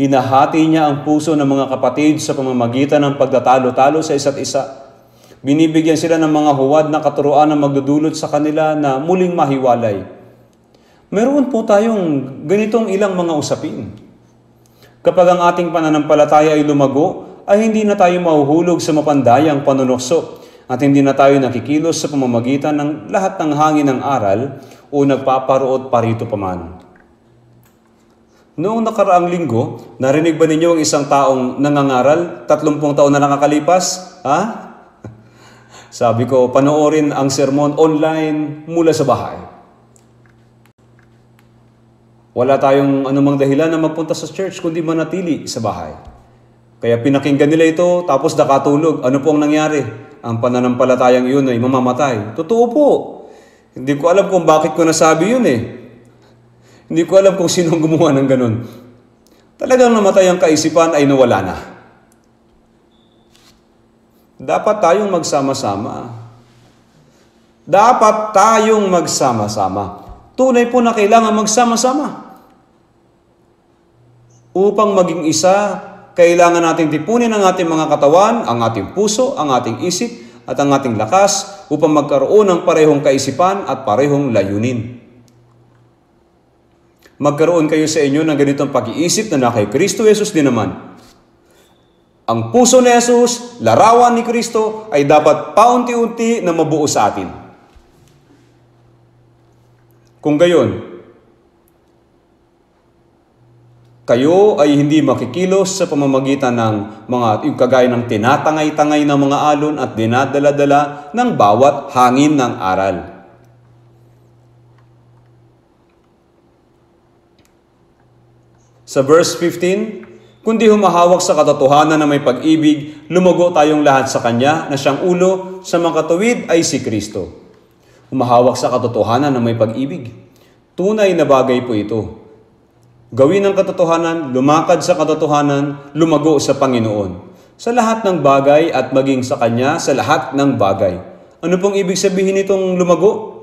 [SPEAKER 1] Hinahati niya ang puso ng mga kapatid sa pamamagitan ng pagtatalo-talo sa isa't isa. Binibigyan sila ng mga huwad na katuruan na magdudulot sa kanila na muling mahiwalay. Meron po tayong ganitong ilang mga usapin. Kapag ang ating pananampalataya ay lumago, ay hindi na tayo mahuhulog sa mapandayang panunokso at hindi na tayo nakikilos sa pamamagitan ng lahat ng hangin ng aral o nagpaparoot parito paman. Noong nakaraang linggo, narinig ba ninyo ang isang taong nangangaral, tatlumpong taon na nakakalipas? Ha? *laughs* Sabi ko, panoorin ang sermon online mula sa bahay. Wala tayong anumang dahilan na magpunta sa church kundi manatili sa bahay. Kaya pinakinggan nila ito, tapos nakatulog. Ano po ang nangyari? ang pananampalatayang yun ay mamamatay. Totoo po. Hindi ko alam kung bakit ko nasabi yun eh. Hindi ko alam kung sino gumawa ng ganun. Talagang namatay ang kaisipan ay nawala na. Dapat tayong magsama-sama. Dapat tayong magsama-sama. Tunay po na kailangan magsama-sama. Upang maging isa, kailangan natin tipunin ang ating mga katawan, ang ating puso, ang ating isip, at ang ating lakas upang magkaroon ng parehong kaisipan at parehong layunin. Magkaroon kayo sa inyo ng ganitong pag-iisip na na kay Kristo Jesus din naman. Ang puso ni Jesus, larawan ni Kristo, ay dapat paunti-unti na mabuo sa atin. Kung gayon, kayo ay hindi makikilos sa pamamagitan ng mga yung kagaya ng tinatangay-tangay ng mga alon at dinadala-dala ng bawat hangin ng aral. Sa verse 15, kundi humahawak sa katotohanan na may pag-ibig, lumago tayong lahat sa Kanya na siyang ulo sa mga katuwid ay si Kristo. Humahawak sa katotohanan na may pag-ibig. Tunay na bagay po ito Gawin ang katotohanan, lumakad sa katotohanan, lumago sa Panginoon. Sa lahat ng bagay at maging sa Kanya sa lahat ng bagay. Ano pong ibig sabihin nitong lumago?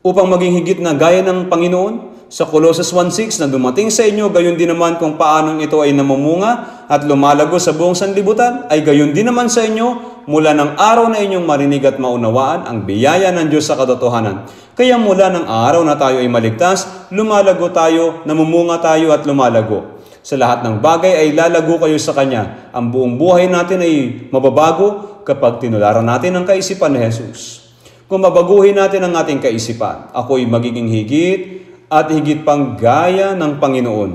[SPEAKER 1] Upang maging higit na gaya ng Panginoon? Sa Colossus 1.6 na dumating sa inyo, gayon din naman kung paanong ito ay namumunga at lumalago sa buong sanlibutan, ay gayon din naman sa inyo mula ng araw na inyong marinig at maunawaan ang biyaya ng Diyos sa katotohanan kaya mula ng araw na tayo ay maligtas, lumalago tayo, namumunga tayo at lumalago. Sa lahat ng bagay ay lalago kayo sa Kanya. Ang buong buhay natin ay mababago kapag tinularan natin ang kaisipan ni Jesus. Kung mabaguhin natin ang ating kaisipan, ako'y magiging higit at higit pang gaya ng Panginoon.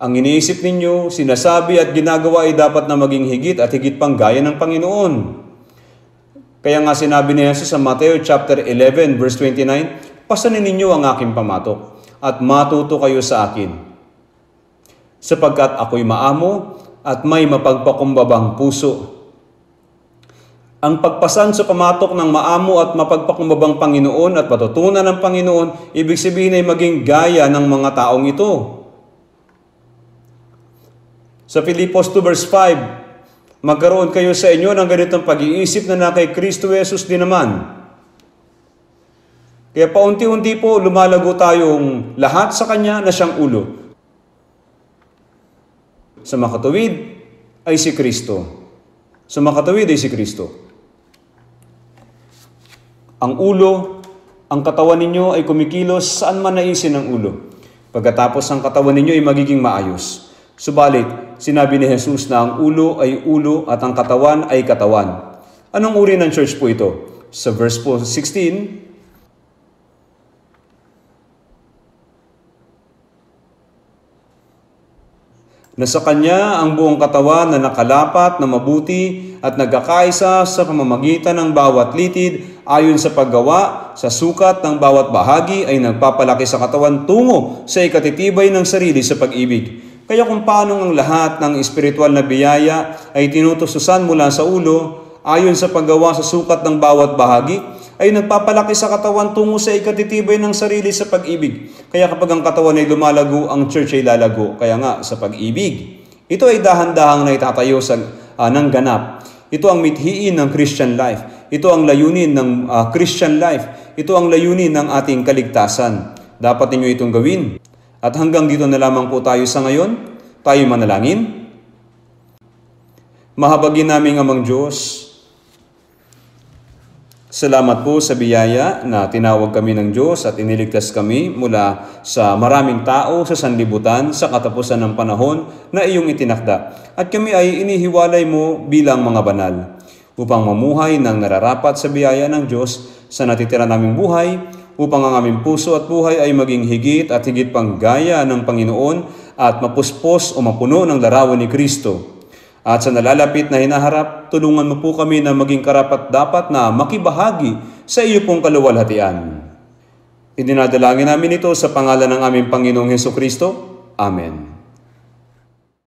[SPEAKER 1] Ang iniisip ninyo, sinasabi at ginagawa ay dapat na maging higit at higit pang gaya ng Panginoon. Kaya nga sinabi ni Jesus sa Mateo chapter 11 verse 29, Pasanin ninyo ang aking pamatok at matuto kayo sa akin. Sapagkat ako'y maamo at may mapagpakumbabang puso. Ang pagpasan sa pamatok ng maamo at mapagpakumbabang Panginoon at patutunan ng Panginoon, ibig sabihin ay maging gaya ng mga taong ito. Sa Filipos 2 verse 5, magkaroon kayo sa inyo ng ganitong pag-iisip na na kay Kristo Jesus din naman. Kaya paunti-unti po lumalago tayong lahat sa Kanya na siyang ulo. Sa makatuwid ay si Kristo. Sa makatuwid ay si Kristo. Ang ulo, ang katawan ninyo ay kumikilos saan man naisin ang ulo. Pagkatapos ang katawan ninyo ay magiging maayos. Subalit, sinabi ni Jesus na ang ulo ay ulo at ang katawan ay katawan. Anong uri ng church po ito? Sa verse po 16, na sa Kanya ang buong katawan na nakalapat na mabuti at nagkakaisa sa pamamagitan ng bawat litid ayon sa paggawa sa sukat ng bawat bahagi ay nagpapalaki sa katawan tungo sa ikatitibay ng sarili sa pag-ibig. Kaya kung paano ang lahat ng espiritual na biyaya ay tinutususan mula sa ulo ayon sa paggawa sa sukat ng bawat bahagi, ay nagpapalaki sa katawan tungo sa ikatitibay ng sarili sa pag-ibig. Kaya kapag ang katawan ay lumalago, ang church ay lalago. Kaya nga, sa pag-ibig. Ito ay dahan-dahang na itatayo sa, uh, ng ganap. Ito ang mithiin ng Christian life. Ito ang layunin ng uh, Christian life. Ito ang layunin ng ating kaligtasan. Dapat ninyo itong gawin. At hanggang dito na lamang po tayo sa ngayon. Tayo manalangin. Mahabagin naming amang Diyos, Salamat po sa biyaya na tinawag kami ng Diyos at iniligtas kami mula sa maraming tao sa sanlibutan sa katapusan ng panahon na iyong itinakda. At kami ay inihiwalay mo bilang mga banal upang mamuhay ng nararapat sa biyaya ng Diyos sa natitira naming buhay upang ang aming puso at buhay ay maging higit at higit pang gaya ng Panginoon at mapuspos o mapuno ng larawan ni Kristo at sa nalalapit na hinaharap, tulungan mo po kami na maging karapat dapat na makibahagi sa iyo pong kaluwalhatian. Idinadalangin namin ito sa pangalan ng aming Panginoong Heso Kristo. Amen.